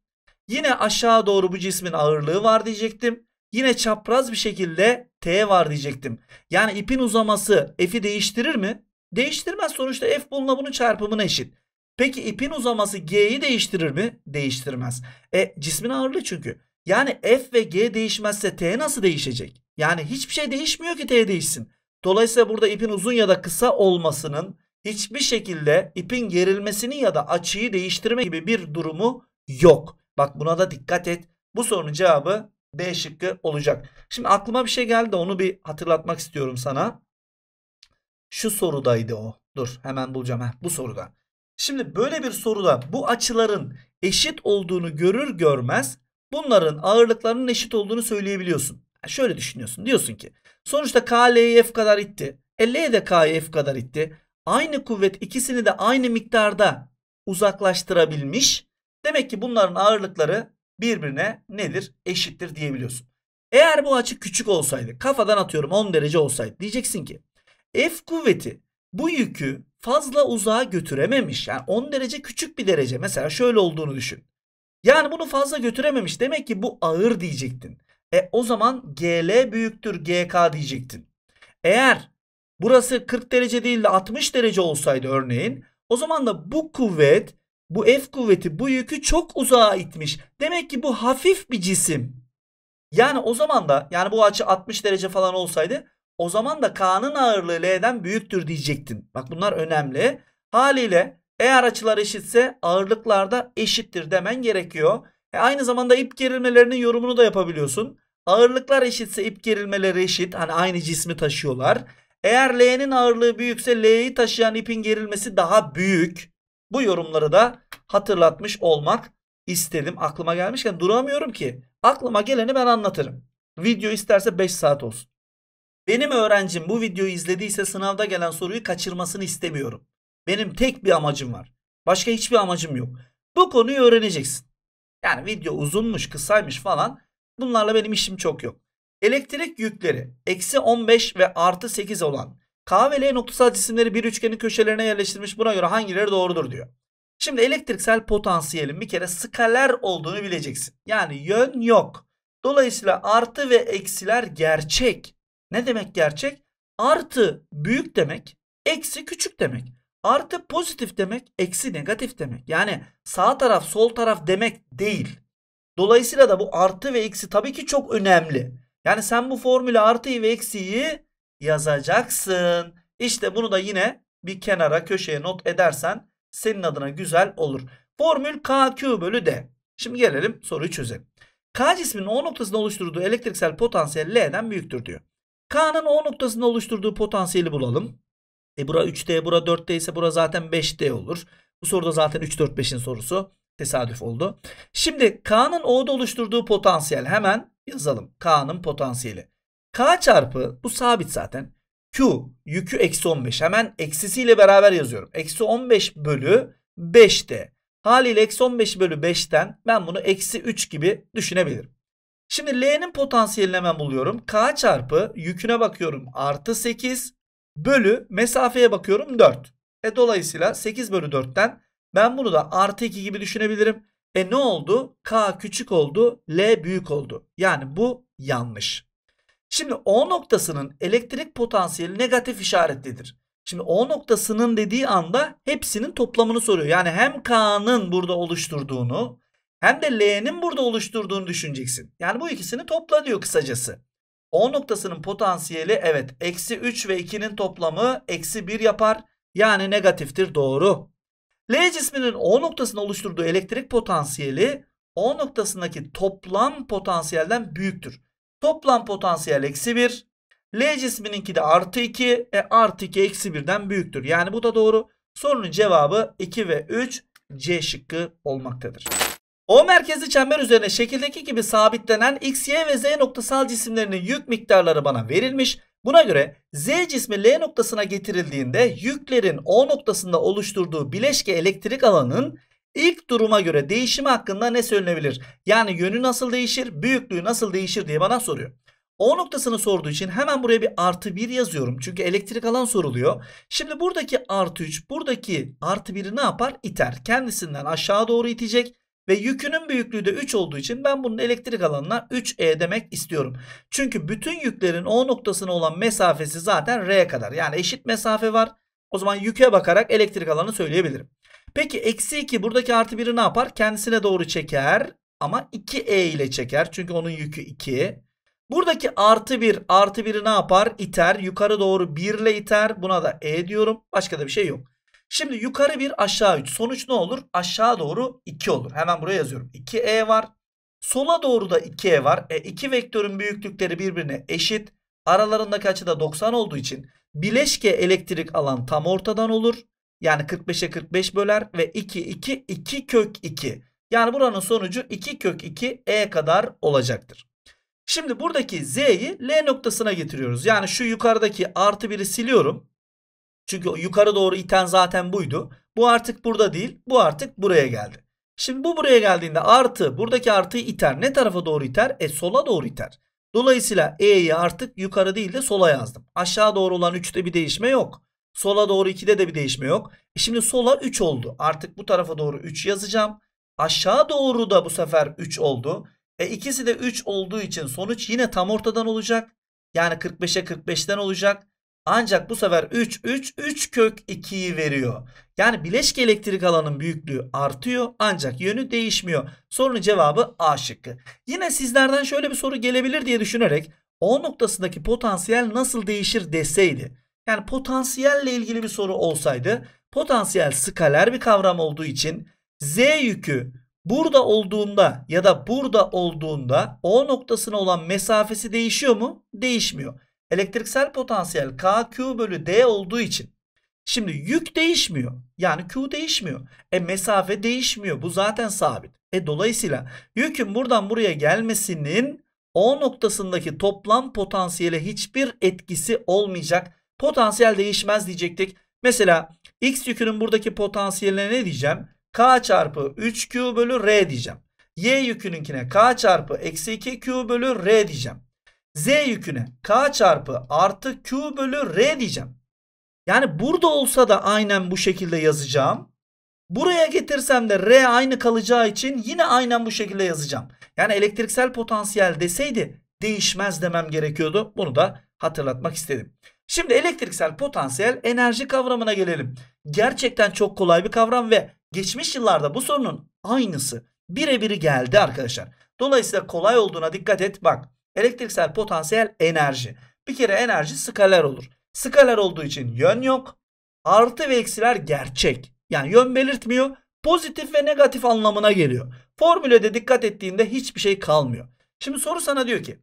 Yine aşağı doğru bu cismin ağırlığı var diyecektim. Yine çapraz bir şekilde T var diyecektim. Yani ipin uzaması F'i değiştirir mi? Değiştirmez. Sonuçta F bununla bunun çarpımına eşit. Peki ipin uzaması G'yi değiştirir mi? Değiştirmez. E cismin ağırlığı çünkü. Yani F ve G değişmezse T nasıl değişecek? Yani hiçbir şey değişmiyor ki T değişsin. Dolayısıyla burada ipin uzun ya da kısa olmasının hiçbir şekilde ipin gerilmesini ya da açıyı değiştirme gibi bir durumu yok. Bak buna da dikkat et. Bu sorunun cevabı B şıkkı olacak. Şimdi aklıma bir şey geldi onu bir hatırlatmak istiyorum sana. Şu sorudaydı o. Dur hemen bulacağım. Heh, bu soruda. Şimdi böyle bir soruda bu açıların eşit olduğunu görür görmez bunların ağırlıklarının eşit olduğunu söyleyebiliyorsun. Şöyle düşünüyorsun. Diyorsun ki sonuçta K L'yi F kadar itti. E L de K'yı F kadar itti. Aynı kuvvet ikisini de aynı miktarda uzaklaştırabilmiş. Demek ki bunların ağırlıkları birbirine nedir? Eşittir diyebiliyorsun. Eğer bu açı küçük olsaydı kafadan atıyorum 10 derece olsaydı diyeceksin ki F kuvveti bu yükü fazla uzağa götürememiş. Yani 10 derece küçük bir derece. Mesela şöyle olduğunu düşün. Yani bunu fazla götürememiş. Demek ki bu ağır diyecektin. E o zaman GL büyüktür GK diyecektin. Eğer burası 40 derece değil de 60 derece olsaydı örneğin o zaman da bu kuvvet bu F kuvveti bu yükü çok uzağa itmiş. Demek ki bu hafif bir cisim. Yani o zaman da yani bu açı 60 derece falan olsaydı o zaman da K'nın ağırlığı L'den büyüktür diyecektin. Bak bunlar önemli. Haliyle eğer açılar eşitse ağırlıklar da eşittir demen gerekiyor. E aynı zamanda ip gerilmelerinin yorumunu da yapabiliyorsun. Ağırlıklar eşitse ip gerilmeleri eşit. Hani aynı cismi taşıyorlar. Eğer L'nin ağırlığı büyükse L'yi taşıyan ipin gerilmesi daha büyük. Bu yorumları da hatırlatmış olmak istedim. Aklıma gelmişken duramıyorum ki. Aklıma geleni ben anlatırım. Video isterse 5 saat olsun. Benim öğrencim bu videoyu izlediyse sınavda gelen soruyu kaçırmasını istemiyorum. Benim tek bir amacım var. Başka hiçbir amacım yok. Bu konuyu öğreneceksin. Yani video uzunmuş, kısaymış falan. Bunlarla benim işim çok yok. Elektrik yükleri eksi 15 ve artı 8 olan K ve L noktasal cisimleri bir üçgenin köşelerine yerleştirilmiş. Buna göre hangileri doğrudur diyor. Şimdi elektriksel potansiyelin bir kere skaler olduğunu bileceksin. Yani yön yok. Dolayısıyla artı ve eksiler gerçek. Ne demek gerçek? Artı büyük demek, eksi küçük demek. Artı pozitif demek, eksi negatif demek. Yani sağ taraf, sol taraf demek değil. Dolayısıyla da bu artı ve eksi tabii ki çok önemli. Yani sen bu formüle artıyı ve eksiyi yazacaksın. İşte bunu da yine bir kenara köşeye not edersen senin adına güzel olur. Formül KQ bölü D. Şimdi gelelim soruyu çözelim. K cisminin O noktasında oluşturduğu elektriksel potansiyel L'den büyüktür diyor. K'nın O noktasında oluşturduğu potansiyeli bulalım. E bura 3D, bura 4D ise bura zaten 5D olur. Bu soruda zaten 3, 4, 5'in sorusu. Tesadüf oldu. Şimdi K'nın O'da oluşturduğu potansiyel hemen yazalım. K'nın potansiyeli. K çarpı bu sabit zaten. Q yükü eksi 15. Hemen eksisiyle beraber yazıyorum. Eksi 15 bölü 5'te. Haliyle eksi 15 bölü 5'ten ben bunu eksi 3 gibi düşünebilirim. Şimdi L'nin potansiyelini hemen buluyorum. K çarpı yüküne bakıyorum artı 8 bölü mesafeye bakıyorum 4. E dolayısıyla 8 bölü 4'ten ben bunu da artı 2 gibi düşünebilirim. E ne oldu? K küçük oldu, L büyük oldu. Yani bu yanlış. Şimdi O noktasının elektrik potansiyeli negatif işaretlidir. Şimdi O noktasının dediği anda hepsinin toplamını soruyor. Yani hem K'nın burada oluşturduğunu hem de L'nin burada oluşturduğunu düşüneceksin. Yani bu ikisini topla diyor kısacası. O noktasının potansiyeli evet eksi 3 ve 2'nin toplamı eksi 1 yapar. Yani negatiftir doğru. L cisminin O noktasında oluşturduğu elektrik potansiyeli O noktasındaki toplam potansiyelden büyüktür. Toplam potansiyel eksi 1. L cismininki de artı 2. E artı 2 eksi 1'den büyüktür. Yani bu da doğru. Sorunun cevabı 2 ve 3 C şıkkı olmaktadır. O merkezli çember üzerine şekildeki gibi sabitlenen X, Y ve Z noktasal cisimlerinin yük miktarları bana verilmiş. Buna göre Z cismi L noktasına getirildiğinde yüklerin O noktasında oluşturduğu bileşke elektrik alanının ilk duruma göre değişimi hakkında ne söylenebilir? Yani yönü nasıl değişir, büyüklüğü nasıl değişir diye bana soruyor. O noktasını sorduğu için hemen buraya bir artı 1 yazıyorum. Çünkü elektrik alan soruluyor. Şimdi buradaki artı 3, buradaki artı 1'i ne yapar? İter. Kendisinden aşağı doğru itecek. Ve yükünün büyüklüğü de 3 olduğu için ben bunun elektrik alanına 3E demek istiyorum. Çünkü bütün yüklerin O noktasına olan mesafesi zaten R'ye kadar. Yani eşit mesafe var. O zaman yüke bakarak elektrik alanı söyleyebilirim. Peki eksi 2 buradaki artı 1'i ne yapar? Kendisine doğru çeker. Ama 2E ile çeker. Çünkü onun yükü 2. Buradaki artı 1 artı 1'i ne yapar? İter. Yukarı doğru 1 ile iter. Buna da E diyorum. Başka da bir şey yok. Şimdi yukarı 1 aşağı 3. Sonuç ne olur? Aşağı doğru 2 olur. Hemen buraya yazıyorum. 2E var. Sola doğru da 2E var. E 2 vektörün büyüklükleri birbirine eşit. Aralarındaki açı da 90 olduğu için bileşke elektrik alan tam ortadan olur. Yani 45'e 45 böler ve 2 2 2 kök 2. Yani buranın sonucu 2 kök 2 E kadar olacaktır. Şimdi buradaki Z'yi L noktasına getiriyoruz. Yani şu yukarıdaki artı 1'i siliyorum. Çünkü yukarı doğru iten zaten buydu. Bu artık burada değil. Bu artık buraya geldi. Şimdi bu buraya geldiğinde artı buradaki artıyı iter. Ne tarafa doğru iter? E sola doğru iter. Dolayısıyla E'yi artık yukarı değil de sola yazdım. Aşağı doğru olan 3'te bir değişme yok. Sola doğru 2'de de bir değişme yok. E şimdi sola 3 oldu. Artık bu tarafa doğru 3 yazacağım. Aşağı doğru da bu sefer 3 oldu. E ikisi de 3 olduğu için sonuç yine tam ortadan olacak. Yani 45'e 45'ten olacak. Ancak bu sefer 3 3 3 kök 2'yi veriyor. Yani bileşke elektrik alanın büyüklüğü artıyor ancak yönü değişmiyor. Sorunun cevabı A şıkkı. Yine sizlerden şöyle bir soru gelebilir diye düşünerek O noktasındaki potansiyel nasıl değişir deseydi. Yani potansiyelle ilgili bir soru olsaydı potansiyel skaler bir kavram olduğu için Z yükü burada olduğunda ya da burada olduğunda O noktasına olan mesafesi değişiyor mu? Değişmiyor. Elektriksel potansiyel KQ bölü D olduğu için şimdi yük değişmiyor. Yani Q değişmiyor. E mesafe değişmiyor. Bu zaten sabit. E dolayısıyla yükün buradan buraya gelmesinin O noktasındaki toplam potansiyele hiçbir etkisi olmayacak. Potansiyel değişmez diyecektik. Mesela X yükünün buradaki potansiyeline ne diyeceğim? K çarpı 3Q bölü R diyeceğim. Y yükününkine K çarpı eksi 2Q bölü R diyeceğim. Z yüküne K çarpı artı Q bölü R diyeceğim. Yani burada olsa da aynen bu şekilde yazacağım. Buraya getirsem de R aynı kalacağı için yine aynen bu şekilde yazacağım. Yani elektriksel potansiyel deseydi değişmez demem gerekiyordu. Bunu da hatırlatmak istedim. Şimdi elektriksel potansiyel enerji kavramına gelelim. Gerçekten çok kolay bir kavram ve geçmiş yıllarda bu sorunun aynısı birebiri geldi arkadaşlar. Dolayısıyla kolay olduğuna dikkat et. Bak elektriksel potansiyel enerji. Bir kere enerji skaler olur. Skaler olduğu için yön yok. Artı ve eksiler gerçek. Yani yön belirtmiyor. Pozitif ve negatif anlamına geliyor. Formüle de dikkat ettiğinde hiçbir şey kalmıyor. Şimdi soru sana diyor ki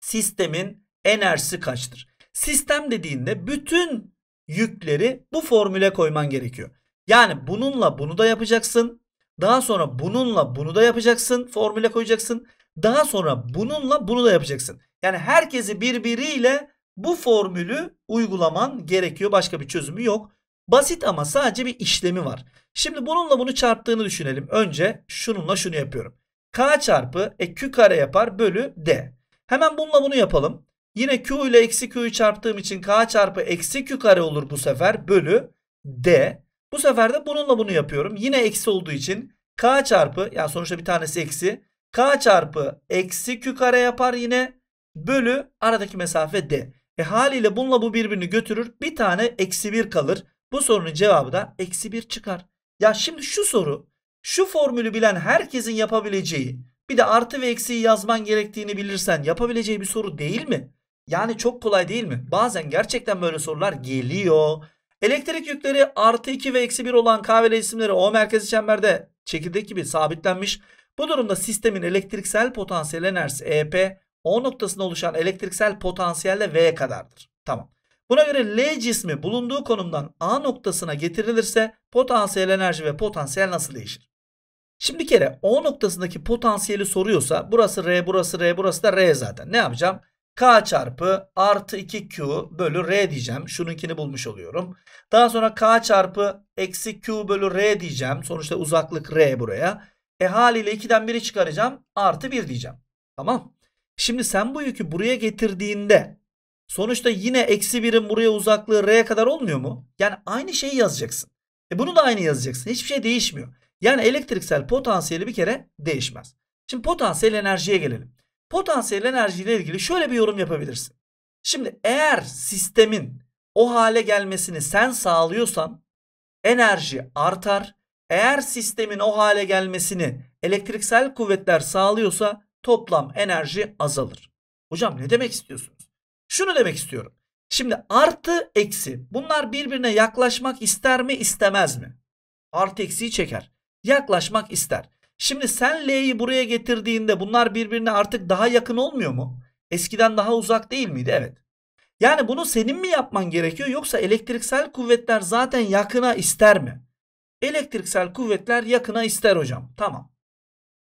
sistemin enerjisi kaçtır? Sistem dediğinde bütün yükleri bu formüle koyman gerekiyor. Yani bununla bunu da yapacaksın. Daha sonra bununla bunu da yapacaksın. Formüle koyacaksın. Daha sonra bununla bunu da yapacaksın. Yani herkesi birbiriyle bu formülü uygulaman gerekiyor. Başka bir çözümü yok. Basit ama sadece bir işlemi var. Şimdi bununla bunu çarptığını düşünelim. Önce şununla şunu yapıyorum. K çarpı e, Q kare yapar bölü D. Hemen bununla bunu yapalım. Yine Q ile eksi Q'yu çarptığım için K çarpı eksi Q kare olur bu sefer bölü D. Bu sefer de bununla bunu yapıyorum. Yine eksi olduğu için K çarpı yani sonuçta bir tanesi eksi. K çarpı eksi Q kare yapar yine bölü aradaki mesafe D. E haliyle bununla bu birbirini götürür. Bir tane eksi 1 kalır. Bu sorunun cevabı da eksi 1 çıkar. Ya şimdi şu soru şu formülü bilen herkesin yapabileceği bir de artı ve eksiği yazman gerektiğini bilirsen yapabileceği bir soru değil mi? Yani çok kolay değil mi? Bazen gerçekten böyle sorular geliyor. Elektrik yükleri artı 2 ve eksi 1 olan K isimleri O merkezi çemberde çekirdek gibi sabitlenmiş. Bu durumda sistemin elektriksel potansiyel enerjisi EP O noktasında oluşan elektriksel potansiyelle V kadardır. Tamam. Buna göre L cismi bulunduğu konumdan A noktasına getirilirse potansiyel enerji ve potansiyel nasıl değişir? Şimdi kere O noktasındaki potansiyeli soruyorsa burası R, burası R, burası da R zaten. Ne yapacağım? K çarpı artı 2Q bölü R diyeceğim. Şununkini bulmuş oluyorum. Daha sonra K çarpı eksi Q bölü R diyeceğim. Sonuçta uzaklık R buraya. E haliyle 2'den 1'i çıkaracağım. Artı 1 diyeceğim. Tamam. Şimdi sen bu yükü buraya getirdiğinde sonuçta yine eksi 1'in buraya uzaklığı R'ye kadar olmuyor mu? Yani aynı şeyi yazacaksın. E bunu da aynı yazacaksın. Hiçbir şey değişmiyor. Yani elektriksel potansiyeli bir kere değişmez. Şimdi potansiyel enerjiye gelelim. Potansiyel enerji ile ilgili şöyle bir yorum yapabilirsin. Şimdi eğer sistemin o hale gelmesini sen sağlıyorsan enerji artar. Eğer sistemin o hale gelmesini elektriksel kuvvetler sağlıyorsa toplam enerji azalır. Hocam ne demek istiyorsunuz? Şunu demek istiyorum. Şimdi artı eksi bunlar birbirine yaklaşmak ister mi istemez mi? Artı eksiyi çeker. Yaklaşmak ister. Şimdi sen L'yi buraya getirdiğinde bunlar birbirine artık daha yakın olmuyor mu? Eskiden daha uzak değil miydi? Evet. Yani bunu senin mi yapman gerekiyor yoksa elektriksel kuvvetler zaten yakına ister mi? Elektriksel kuvvetler yakına ister hocam. Tamam.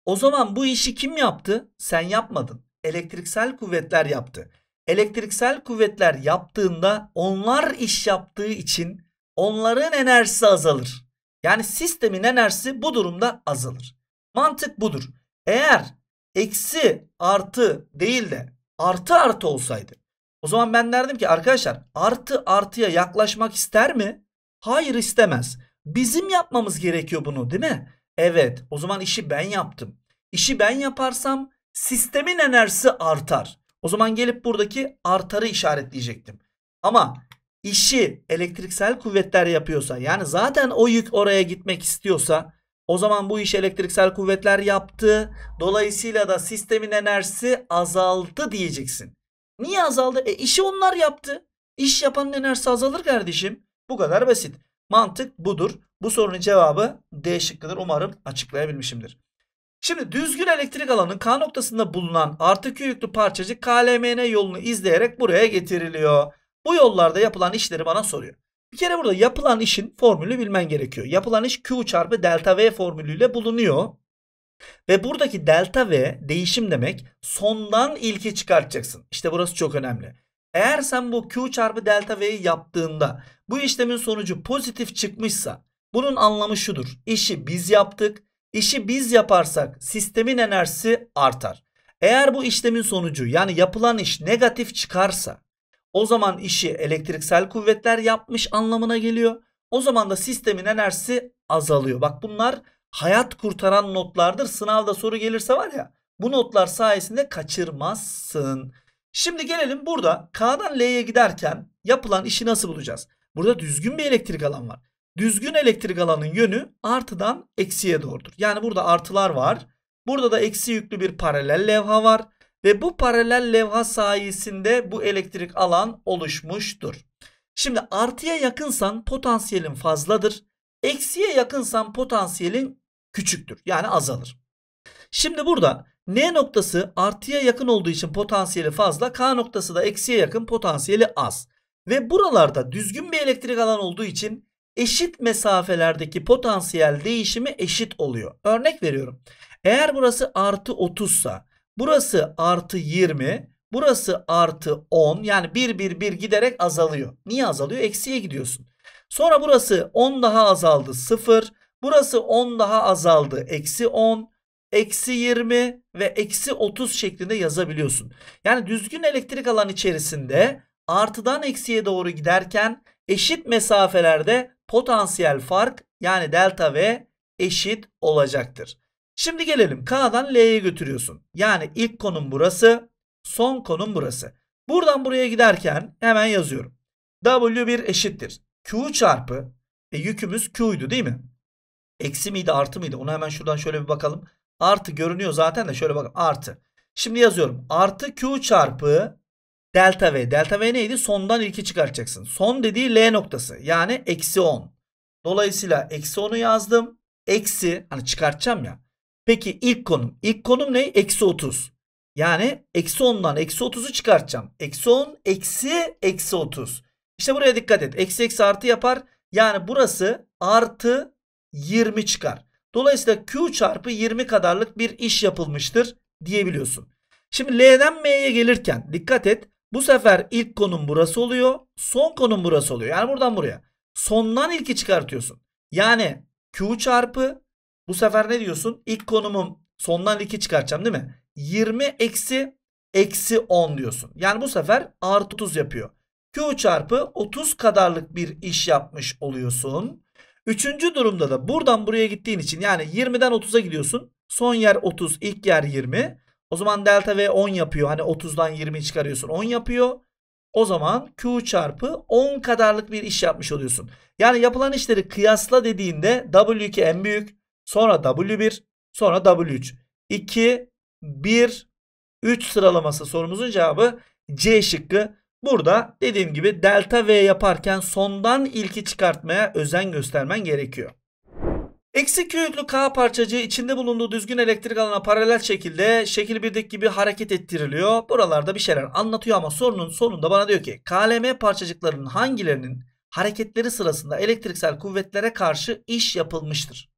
O zaman bu işi kim yaptı? Sen yapmadın. Elektriksel kuvvetler yaptı. Elektriksel kuvvetler yaptığında onlar iş yaptığı için onların enerjisi azalır. Yani sistemin enerjisi bu durumda azalır. Mantık budur. Eğer eksi artı değil de artı artı olsaydı o zaman ben derdim ki arkadaşlar artı artıya yaklaşmak ister mi? Hayır istemez. Bizim yapmamız gerekiyor bunu değil mi? Evet o zaman işi ben yaptım. İşi ben yaparsam sistemin enerjisi artar. O zaman gelip buradaki artarı işaretleyecektim. Ama işi elektriksel kuvvetler yapıyorsa yani zaten o yük oraya gitmek istiyorsa o zaman bu iş elektriksel kuvvetler yaptı. Dolayısıyla da sistemin enerjisi azaldı diyeceksin. Niye azaldı? E işi onlar yaptı. İş yapanın enerjisi azalır kardeşim. Bu kadar basit. Mantık budur. Bu sorunun cevabı D şıkkıdır. Umarım açıklayabilmişimdir. Şimdi düzgün elektrik alanın K noktasında bulunan artı Q yüklü parçacık KLMN yolunu izleyerek buraya getiriliyor. Bu yollarda yapılan işleri bana soruyor. Bir kere burada yapılan işin formülü bilmen gerekiyor. Yapılan iş Q çarpı delta V formülüyle bulunuyor. Ve buradaki delta V değişim demek sondan ilki çıkartacaksın. İşte burası çok önemli. Eğer sen bu Q çarpı delta V'yi yaptığında bu işlemin sonucu pozitif çıkmışsa bunun anlamı şudur. İşi biz yaptık. İşi biz yaparsak sistemin enerjisi artar. Eğer bu işlemin sonucu yani yapılan iş negatif çıkarsa o zaman işi elektriksel kuvvetler yapmış anlamına geliyor. O zaman da sistemin enerjisi azalıyor. Bak bunlar hayat kurtaran notlardır. Sınavda soru gelirse var ya bu notlar sayesinde kaçırmazsın. Şimdi gelelim burada K'dan L'ye giderken yapılan işi nasıl bulacağız? Burada düzgün bir elektrik alan var. Düzgün elektrik alanın yönü artıdan eksiye doğrudur. Yani burada artılar var. Burada da eksi yüklü bir paralel levha var. Ve bu paralel levha sayesinde bu elektrik alan oluşmuştur. Şimdi artıya yakınsan potansiyelin fazladır. Eksiye yakınsan potansiyelin küçüktür. Yani azalır. Şimdi burada N noktası artıya yakın olduğu için potansiyeli fazla. K noktası da eksiye yakın potansiyeli az. Ve buralarda düzgün bir elektrik alan olduğu için eşit mesafelerdeki potansiyel değişimi eşit oluyor. Örnek veriyorum. Eğer burası artı 30 sa burası artı 20 burası artı 10 yani 1 1 1 giderek azalıyor. Niye azalıyor? Eksiye gidiyorsun. Sonra burası 10 daha azaldı 0. Burası 10 daha azaldı eksi 10 eksi 20 ve eksi 30 şeklinde yazabiliyorsun. Yani düzgün elektrik alan içerisinde artıdan eksiye doğru giderken eşit mesafelerde potansiyel fark yani delta V eşit olacaktır. Şimdi gelelim K'dan L'ye götürüyorsun. Yani ilk konum burası, son konum burası. Buradan buraya giderken hemen yazıyorum. W1 eşittir. Q çarpı e, yükümüz Q'ydu değil mi? Eksi miydi artı mıydı? Onu hemen şuradan şöyle bir bakalım. Artı görünüyor zaten de şöyle bakın artı. Şimdi yazıyorum. Artı Q çarpı delta V. Delta V neydi? Sondan ilki çıkartacaksın. Son dediği L noktası. Yani eksi 10. Dolayısıyla eksi 10'u yazdım. Eksi hani çıkartacağım ya. Peki ilk konum. İlk konum ne? Eksi 30. Yani eksi 10'dan eksi 30'u çıkartacağım. Eksi 10 eksi eksi 30. İşte buraya dikkat et. Eksi eksi artı yapar. Yani burası artı 20 çıkar. Dolayısıyla Q çarpı 20 kadarlık bir iş yapılmıştır diyebiliyorsun. Şimdi L'den M'ye gelirken dikkat et. Bu sefer ilk konum burası oluyor. Son konum burası oluyor. Yani buradan buraya. Sondan ilki çıkartıyorsun. Yani Q çarpı bu sefer ne diyorsun? İlk konumum sondan ilki çıkartacağım değil mi? 20 eksi eksi 10 diyorsun. Yani bu sefer artı 30 yapıyor. Q çarpı 30 kadarlık bir iş yapmış oluyorsun. Üçüncü durumda da buradan buraya gittiğin için yani 20'den 30'a gidiyorsun. Son yer 30 ilk yer 20. O zaman delta V 10 yapıyor. Hani 30'dan 20'yi çıkarıyorsun 10 yapıyor. O zaman Q çarpı 10 kadarlık bir iş yapmış oluyorsun. Yani yapılan işleri kıyasla dediğinde W2 en büyük. Sonra W1 sonra W3. 2, 1, 3 sıralaması sorumuzun cevabı C şıkkı. Burada dediğim gibi delta V yaparken sondan ilki çıkartmaya özen göstermen gerekiyor. Eksi Q yüklü K parçacığı içinde bulunduğu düzgün elektrik alana paralel şekilde şekil 1'deki gibi hareket ettiriliyor. Buralarda bir şeyler anlatıyor ama sorunun sonunda bana diyor ki KLM parçacıklarının hangilerinin hareketleri sırasında elektriksel kuvvetlere karşı iş yapılmıştır?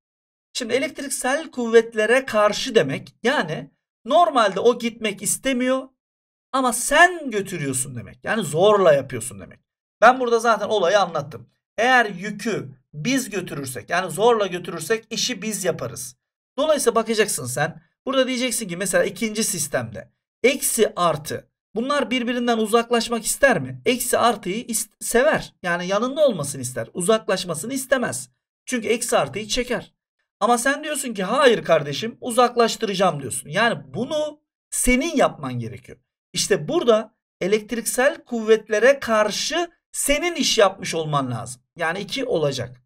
Şimdi elektriksel kuvvetlere karşı demek yani normalde o gitmek istemiyor ama sen götürüyorsun demek. Yani zorla yapıyorsun demek. Ben burada zaten olayı anlattım. Eğer yükü biz götürürsek yani zorla götürürsek işi biz yaparız. Dolayısıyla bakacaksın sen. Burada diyeceksin ki mesela ikinci sistemde eksi artı bunlar birbirinden uzaklaşmak ister mi? Eksi artıyı sever. Yani yanında olmasını ister. Uzaklaşmasını istemez. Çünkü eksi artıyı çeker. Ama sen diyorsun ki hayır kardeşim uzaklaştıracağım diyorsun. Yani bunu senin yapman gerekiyor. İşte burada elektriksel kuvvetlere karşı senin iş yapmış olman lazım. Yani 2 olacak.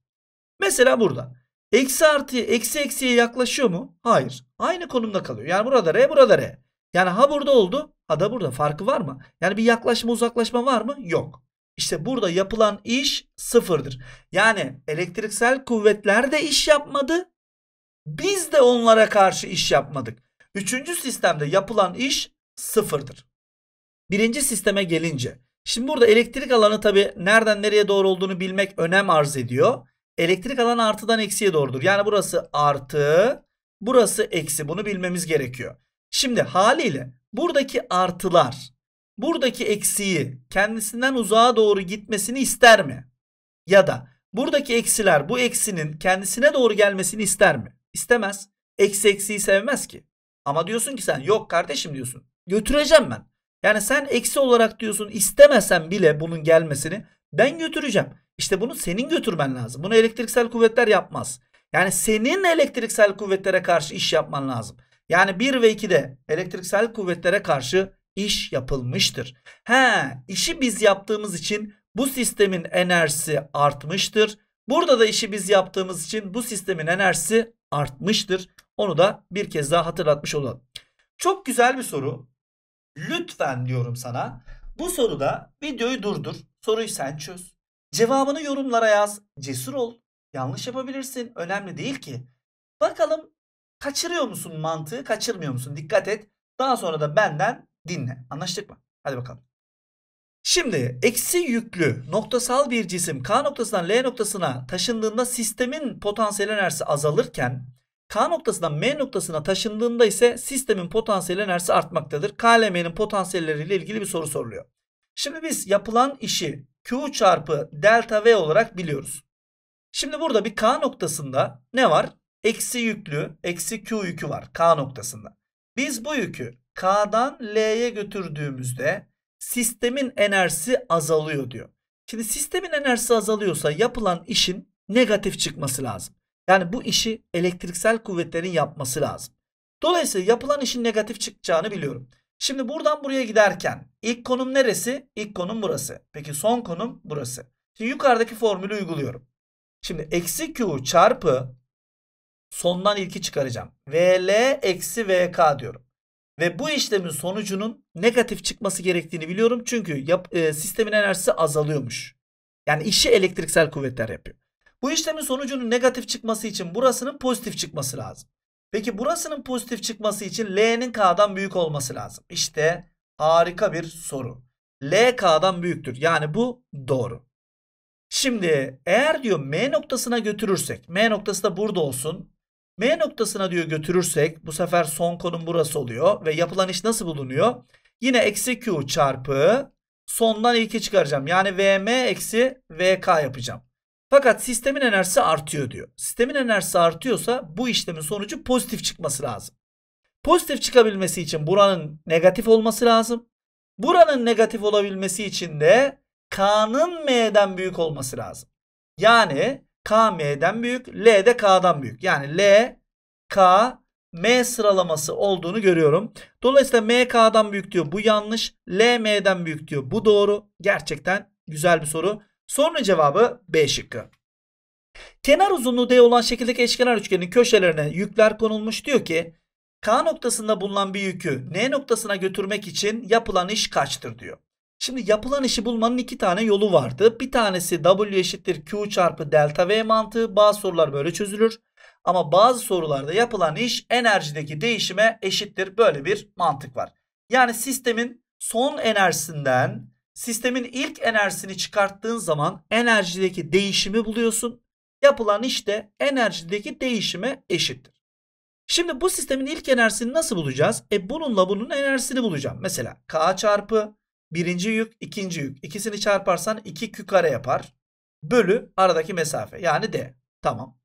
Mesela burada. Eksi artıya eksi eksiye yaklaşıyor mu? Hayır. Aynı konumda kalıyor. Yani burada R burada R. Yani ha burada oldu ha da burada. Farkı var mı? Yani bir yaklaşma uzaklaşma var mı? Yok. İşte burada yapılan iş sıfırdır. Yani elektriksel kuvvetler de iş yapmadı. Biz de onlara karşı iş yapmadık. Üçüncü sistemde yapılan iş sıfırdır. Birinci sisteme gelince. Şimdi burada elektrik alanı tabi nereden nereye doğru olduğunu bilmek önem arz ediyor. Elektrik alanı artıdan eksiye doğrudur. Yani burası artı, burası eksi. Bunu bilmemiz gerekiyor. Şimdi haliyle buradaki artılar buradaki eksiği kendisinden uzağa doğru gitmesini ister mi? Ya da buradaki eksiler bu eksinin kendisine doğru gelmesini ister mi? İstemez. Eksi eksiği sevmez ki. Ama diyorsun ki sen yok kardeşim diyorsun. Götüreceğim ben. Yani sen eksi olarak diyorsun istemesen bile bunun gelmesini ben götüreceğim. İşte bunu senin götürmen lazım. Bunu elektriksel kuvvetler yapmaz. Yani senin elektriksel kuvvetlere karşı iş yapman lazım. Yani 1 ve 2'de elektriksel kuvvetlere karşı iş yapılmıştır. He, işi biz yaptığımız için bu sistemin enerjisi artmıştır. Burada da işi biz yaptığımız için bu sistemin enerjisi artmıştır. Onu da bir kez daha hatırlatmış olalım. Çok güzel bir soru. Lütfen diyorum sana. Bu soruda videoyu durdur. Soruyu sen çöz. Cevabını yorumlara yaz. Cesur ol. Yanlış yapabilirsin. Önemli değil ki. Bakalım kaçırıyor musun mantığı, kaçırmıyor musun? Dikkat et. Daha sonra da benden dinle. Anlaştık mı? Hadi bakalım. Şimdi eksi yüklü noktasal bir cisim K noktasından L noktasına taşındığında sistemin potansiyel enerjisi azalırken K noktasından M noktasına taşındığında ise sistemin potansiyel enerjisi artmaktadır. K ile M'nin potansiyelleriyle ilgili bir soru soruluyor. Şimdi biz yapılan işi Q çarpı delta V olarak biliyoruz. Şimdi burada bir K noktasında ne var? Eksi yüklü, eksi Q yükü var K noktasında. Biz bu yükü K'dan L'ye götürdüğümüzde sistemin enerjisi azalıyor diyor. Şimdi sistemin enerjisi azalıyorsa yapılan işin negatif çıkması lazım. Yani bu işi elektriksel kuvvetlerin yapması lazım. Dolayısıyla yapılan işin negatif çıkacağını biliyorum. Şimdi buradan buraya giderken ilk konum neresi? İlk konum burası. Peki son konum burası. Şimdi yukarıdaki formülü uyguluyorum. Şimdi eksi Q çarpı sondan ilki çıkaracağım. VL eksi VK diyorum. Ve bu işlemin sonucunun negatif çıkması gerektiğini biliyorum. Çünkü yap, e, sistemin enerjisi azalıyormuş. Yani işi elektriksel kuvvetler yapıyor. Bu işlemin sonucunun negatif çıkması için burasının pozitif çıkması lazım. Peki burasının pozitif çıkması için L'nin K'dan büyük olması lazım. İşte harika bir soru. L K'dan büyüktür. Yani bu doğru. Şimdi eğer diyor M noktasına götürürsek. M noktası da burada olsun. M noktasına diyor götürürsek bu sefer son konum burası oluyor. Ve yapılan iş nasıl bulunuyor? Yine eksi Q çarpı sondan ilki çıkaracağım. Yani VM eksi VK yapacağım. Fakat sistemin enerjisi artıyor diyor. Sistemin enerjisi artıyorsa bu işlemin sonucu pozitif çıkması lazım. Pozitif çıkabilmesi için buranın negatif olması lazım. Buranın negatif olabilmesi için de K'nın M'den büyük olması lazım. Yani K M'den büyük, L de K'dan büyük. Yani L, K, M sıralaması olduğunu görüyorum. Dolayısıyla M K'dan büyük diyor. Bu yanlış. L M'den büyük diyor. Bu doğru. Gerçekten güzel bir soru. Sorunun cevabı B şıkkı. Kenar uzunluğu D olan şekildeki eşkenar üçgenin köşelerine yükler konulmuş. Diyor ki K noktasında bulunan bir yükü N noktasına götürmek için yapılan iş kaçtır diyor. Şimdi yapılan işi bulmanın iki tane yolu vardı. Bir tanesi W eşittir Q çarpı delta V mantığı. Bazı sorular böyle çözülür. Ama bazı sorularda yapılan iş enerjideki değişime eşittir. Böyle bir mantık var. Yani sistemin son enerjisinden sistemin ilk enerjisini çıkarttığın zaman enerjideki değişimi buluyorsun. Yapılan iş de enerjideki değişime eşittir. Şimdi bu sistemin ilk enerjisini nasıl bulacağız? E bununla bunun enerjisini bulacağım. Mesela K çarpı birinci yük, ikinci yük. İkisini çarparsan 2 Q kare yapar. Bölü aradaki mesafe. Yani D. Tamam.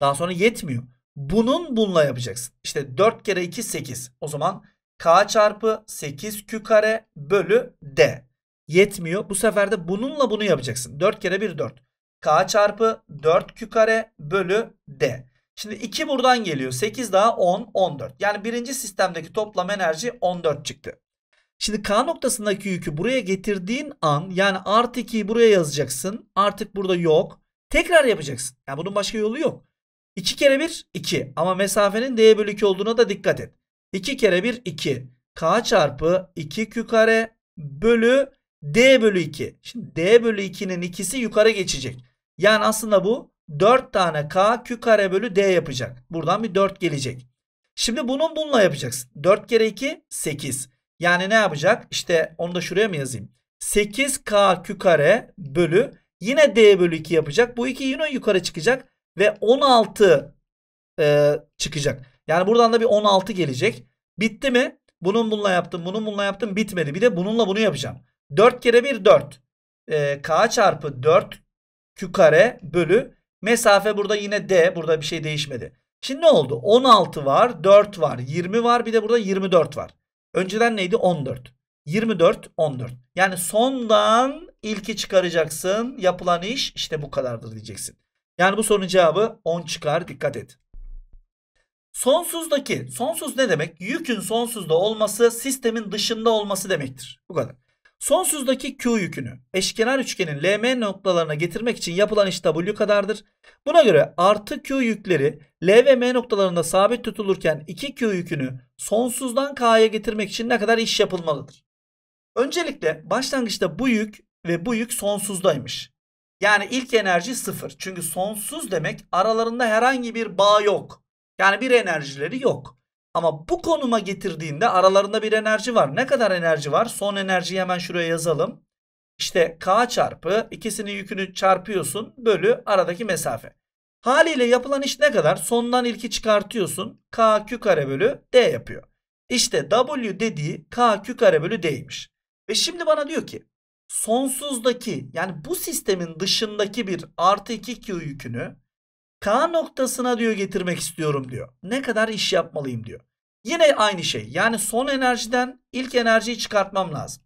Daha sonra yetmiyor. Bunun bununla yapacaksın. İşte 4 kere 2 8. O zaman K çarpı 8 Q kare bölü D. Yetmiyor. Bu sefer de bununla bunu yapacaksın. 4 kere 1 4. K çarpı 4 Q kare bölü D. Şimdi 2 buradan geliyor. 8 daha 10 14. Yani birinci sistemdeki toplam enerji 14 çıktı. Şimdi K noktasındaki yükü buraya getirdiğin an yani artı 2'yi buraya yazacaksın. Artık burada yok. Tekrar yapacaksın. Yani bunun başka yolu yok. 2 kere 1 2 ama mesafenin D bölü 2 olduğuna da dikkat et. 2 kere 1 2. K çarpı 2 Q kare bölü D bölü 2. Şimdi D bölü 2'nin ikisi yukarı geçecek. Yani aslında bu 4 tane K Q kare bölü D yapacak. Buradan bir 4 gelecek. Şimdi bunun bununla yapacaksın. 4 kere 2 8. Yani ne yapacak? İşte onu da şuraya mı yazayım? 8K Q kare bölü yine D bölü 2 yapacak. Bu 2 yine yukarı çıkacak. Ve 16 e, çıkacak. Yani buradan da bir 16 gelecek. Bitti mi? Bunun bununla yaptım. Bunun bununla yaptım. Bitmedi. Bir de bununla bunu yapacağım. 4 kere 1 4. Ee, K çarpı 4 Q kare bölü. Mesafe burada yine D. Burada bir şey değişmedi. Şimdi ne oldu? 16 var. 4 var. 20 var. Bir de burada 24 var. Önceden neydi? 14. 24 14. Yani sondan ilki çıkaracaksın. Yapılan iş işte bu kadardır diyeceksin. Yani bu sorunun cevabı 10 çıkar. Dikkat et. Sonsuzdaki, sonsuz ne demek? Yükün sonsuzda olması sistemin dışında olması demektir. Bu kadar. Sonsuzdaki Q yükünü eşkenar üçgenin LM noktalarına getirmek için yapılan iş W kadardır. Buna göre artı Q yükleri L ve M noktalarında sabit tutulurken 2Q yükünü sonsuzdan K'ya getirmek için ne kadar iş yapılmalıdır? Öncelikle başlangıçta bu yük ve bu yük sonsuzdaymış. Yani ilk enerji sıfır. Çünkü sonsuz demek aralarında herhangi bir bağ yok. Yani bir enerjileri yok. Ama bu konuma getirdiğinde aralarında bir enerji var. Ne kadar enerji var? Son enerjiyi hemen şuraya yazalım. İşte K çarpı ikisinin yükünü çarpıyorsun bölü aradaki mesafe. Haliyle yapılan iş ne kadar? Sondan ilki çıkartıyorsun. K Q kare bölü D yapıyor. İşte W dediği K Q kare bölü D'ymiş. Ve şimdi bana diyor ki sonsuzdaki yani bu sistemin dışındaki bir artı 2 Q yükünü K noktasına diyor getirmek istiyorum diyor. Ne kadar iş yapmalıyım diyor. Yine aynı şey. Yani son enerjiden ilk enerjiyi çıkartmam lazım.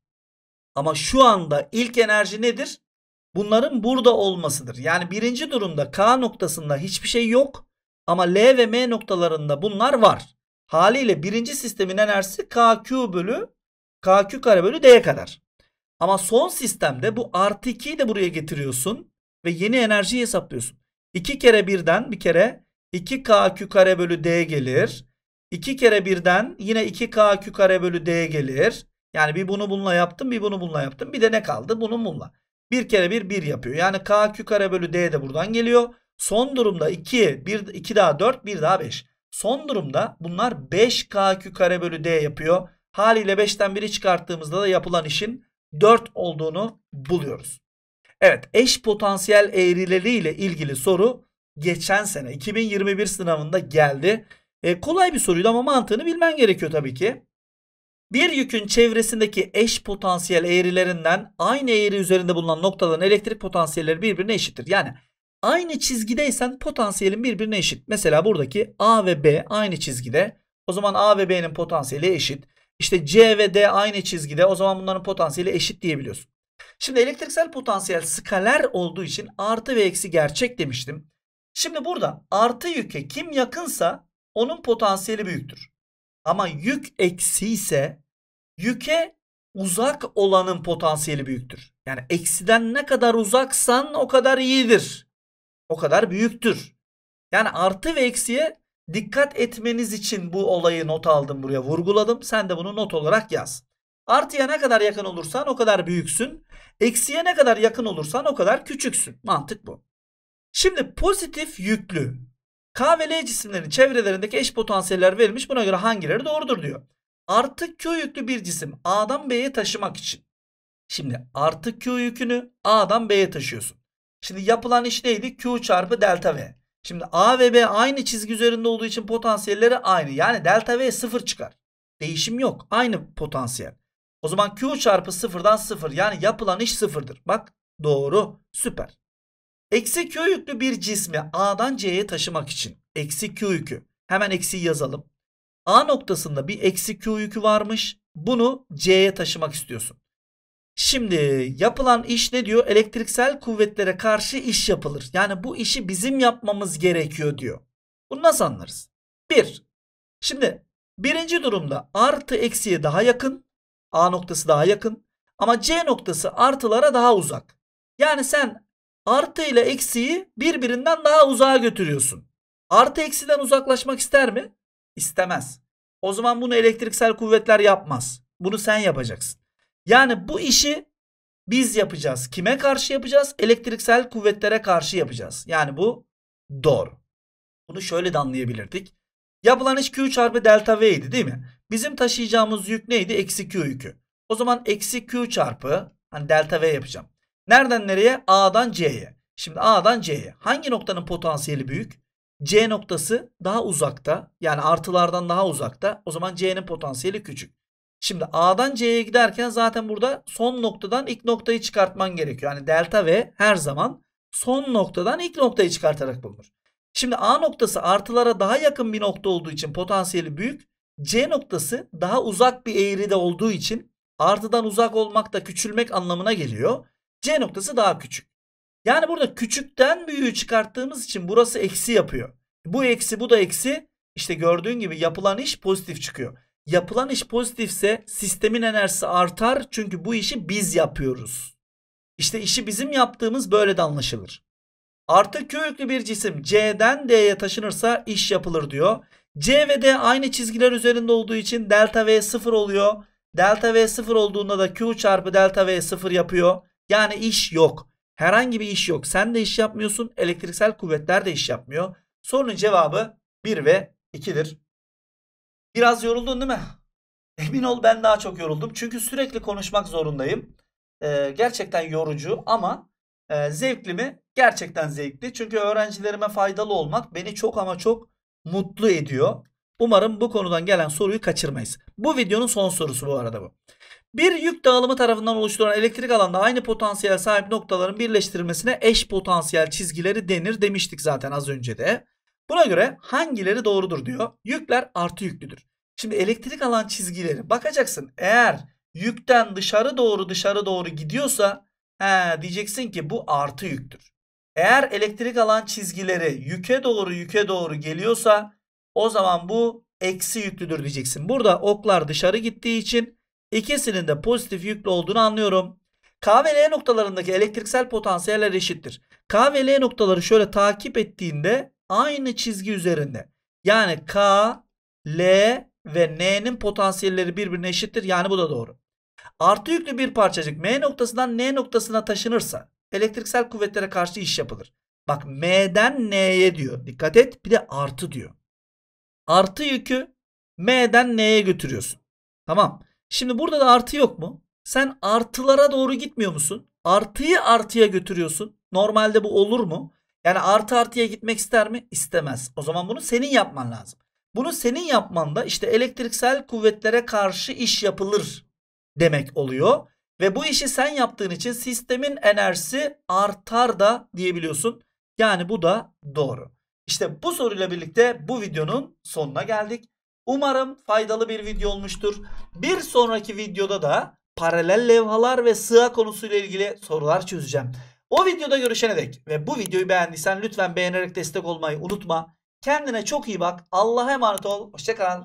Ama şu anda ilk enerji nedir? Bunların burada olmasıdır. Yani birinci durumda K noktasında hiçbir şey yok. Ama L ve M noktalarında bunlar var. Haliyle birinci sistemin enerjisi KQ bölü KQ kare bölü D'ye kadar. Ama son sistemde bu artı 2'yi de buraya getiriyorsun. Ve yeni enerjiyi hesaplıyorsun. 2 kere 1'den bir kere 2KQ kare bölü D gelir. 2 kere 1'den yine 2KQ kare bölü D gelir. Yani bir bunu bununla yaptım bir bunu bununla yaptım. Bir de ne kaldı? Bunun bununla. 1 kere 1 1 yapıyor. Yani KQ kare bölü D de buradan geliyor. Son durumda 2, 1, 2 daha 4, 1 daha 5. Son durumda bunlar 5KQ kare bölü D yapıyor. Haliyle 5'ten 1'i çıkarttığımızda da yapılan işin 4 olduğunu buluyoruz. Evet eş potansiyel eğrileriyle ilgili soru geçen sene 2021 sınavında geldi. E, kolay bir soruydu ama mantığını bilmen gerekiyor tabii ki. Bir yükün çevresindeki eş potansiyel eğrilerinden aynı eğri üzerinde bulunan noktaların elektrik potansiyelleri birbirine eşittir. Yani aynı çizgideysen potansiyelin birbirine eşit. Mesela buradaki A ve B aynı çizgide. O zaman A ve B'nin potansiyeli eşit. İşte C ve D aynı çizgide. O zaman bunların potansiyeli eşit diyebiliyorsun. Şimdi elektriksel potansiyel skaler olduğu için artı ve eksi gerçek demiştim. Şimdi burada artı yüke kim yakınsa onun potansiyeli büyüktür. Ama yük eksi ise yüke uzak olanın potansiyeli büyüktür. Yani eksiden ne kadar uzaksan o kadar iyidir. O kadar büyüktür. Yani artı ve eksiye dikkat etmeniz için bu olayı not aldım buraya vurguladım. Sen de bunu not olarak yaz. Artıya ne kadar yakın olursan o kadar büyüksün. Eksiye ne kadar yakın olursan o kadar küçüksün. Mantık bu. Şimdi pozitif yüklü K ve L cisimlerin çevrelerindeki eş potansiyeller verilmiş. Buna göre hangileri doğrudur diyor. Artı Q yüklü bir cisim A'dan B'ye taşımak için. Şimdi artı Q yükünü A'dan B'ye taşıyorsun. Şimdi yapılan iş neydi? Q çarpı delta V. Şimdi A ve B aynı çizgi üzerinde olduğu için potansiyelleri aynı. Yani delta V sıfır çıkar. Değişim yok. Aynı potansiyel. O zaman Q çarpı sıfırdan sıfır. Yani yapılan iş sıfırdır. Bak doğru. Süper. Eksi Q yüklü bir cismi A'dan C'ye taşımak için. Eksi Q yükü. Hemen eksi yazalım. A noktasında bir eksi Q yükü varmış. Bunu C'ye taşımak istiyorsun. Şimdi yapılan iş ne diyor? Elektriksel kuvvetlere karşı iş yapılır. Yani bu işi bizim yapmamız gerekiyor diyor. Bunu nasıl anlarız? Bir. Şimdi birinci durumda artı eksiye daha yakın. A noktası daha yakın. Ama C noktası artılara daha uzak. Yani sen artı ile eksiyi birbirinden daha uzağa götürüyorsun. Artı eksiden uzaklaşmak ister mi? İstemez. O zaman bunu elektriksel kuvvetler yapmaz. Bunu sen yapacaksın. Yani bu işi biz yapacağız. Kime karşı yapacağız? Elektriksel kuvvetlere karşı yapacağız. Yani bu doğru. Bunu şöyle de anlayabilirdik. Yapılan iş Q çarpı delta V idi değil mi? Bizim taşıyacağımız yük neydi? Eksi Q yükü. O zaman eksi Q çarpı hani delta V yapacağım. Nereden nereye? A'dan C'ye. Şimdi A'dan C'ye. Hangi noktanın potansiyeli büyük? C noktası daha uzakta. Yani artılardan daha uzakta. O zaman C'nin potansiyeli küçük. Şimdi A'dan C'ye giderken zaten burada son noktadan ilk noktayı çıkartman gerekiyor. Yani delta V her zaman son noktadan ilk noktayı çıkartarak bulunur. Şimdi A noktası artılara daha yakın bir nokta olduğu için potansiyeli büyük. C noktası daha uzak bir eğride olduğu için artıdan uzak olmak da küçülmek anlamına geliyor. C noktası daha küçük. Yani burada küçükten büyüğü çıkarttığımız için burası eksi yapıyor. Bu eksi bu da eksi. İşte gördüğün gibi yapılan iş pozitif çıkıyor. Yapılan iş pozitifse sistemin enerjisi artar çünkü bu işi biz yapıyoruz. İşte işi bizim yaptığımız böyle de anlaşılır. Artı Q bir cisim C'den D'ye taşınırsa iş yapılır diyor. C ve D aynı çizgiler üzerinde olduğu için delta V 0 oluyor. Delta V 0 olduğunda da Q çarpı delta V 0 yapıyor. Yani iş yok. Herhangi bir iş yok. Sen de iş yapmıyorsun. Elektriksel kuvvetler de iş yapmıyor. Sorunun cevabı 1 ve 2'dir. Biraz yoruldun değil mi? <laughs> Emin ol ben daha çok yoruldum. Çünkü sürekli konuşmak zorundayım. Ee, gerçekten yorucu ama e, zevkli mi? Gerçekten zevkli. Çünkü öğrencilerime faydalı olmak beni çok ama çok mutlu ediyor. Umarım bu konudan gelen soruyu kaçırmayız. Bu videonun son sorusu bu arada bu. Bir yük dağılımı tarafından oluşturulan elektrik alanda aynı potansiyel sahip noktaların birleştirilmesine eş potansiyel çizgileri denir demiştik zaten az önce de. Buna göre hangileri doğrudur diyor. Yükler artı yüklüdür. Şimdi elektrik alan çizgileri bakacaksın. Eğer yükten dışarı doğru dışarı doğru gidiyorsa he, diyeceksin ki bu artı yüktür. Eğer elektrik alan çizgileri yüke doğru yüke doğru geliyorsa o zaman bu eksi yüklüdür diyeceksin. Burada oklar dışarı gittiği için ikisinin de pozitif yüklü olduğunu anlıyorum. K ve L noktalarındaki elektriksel potansiyeller eşittir. K ve L noktaları şöyle takip ettiğinde aynı çizgi üzerinde. Yani K, L ve N'nin potansiyelleri birbirine eşittir. Yani bu da doğru. Artı yüklü bir parçacık M noktasından N noktasına taşınırsa elektriksel kuvvetlere karşı iş yapılır. Bak M'den N'ye diyor. Dikkat et. Bir de artı diyor. Artı yükü M'den N'ye götürüyorsun. Tamam. Şimdi burada da artı yok mu? Sen artılara doğru gitmiyor musun? Artıyı artıya götürüyorsun. Normalde bu olur mu? Yani artı artıya gitmek ister mi? İstemez. O zaman bunu senin yapman lazım. Bunu senin yapman da işte elektriksel kuvvetlere karşı iş yapılır demek oluyor. Ve bu işi sen yaptığın için sistemin enerjisi artar da diyebiliyorsun. Yani bu da doğru. İşte bu soruyla birlikte bu videonun sonuna geldik. Umarım faydalı bir video olmuştur. Bir sonraki videoda da paralel levhalar ve sığ konusuyla ilgili sorular çözeceğim. O videoda görüşene dek ve bu videoyu beğendiysen lütfen beğenerek destek olmayı unutma. Kendine çok iyi bak. Allah'a emanet ol. Hoşçakal.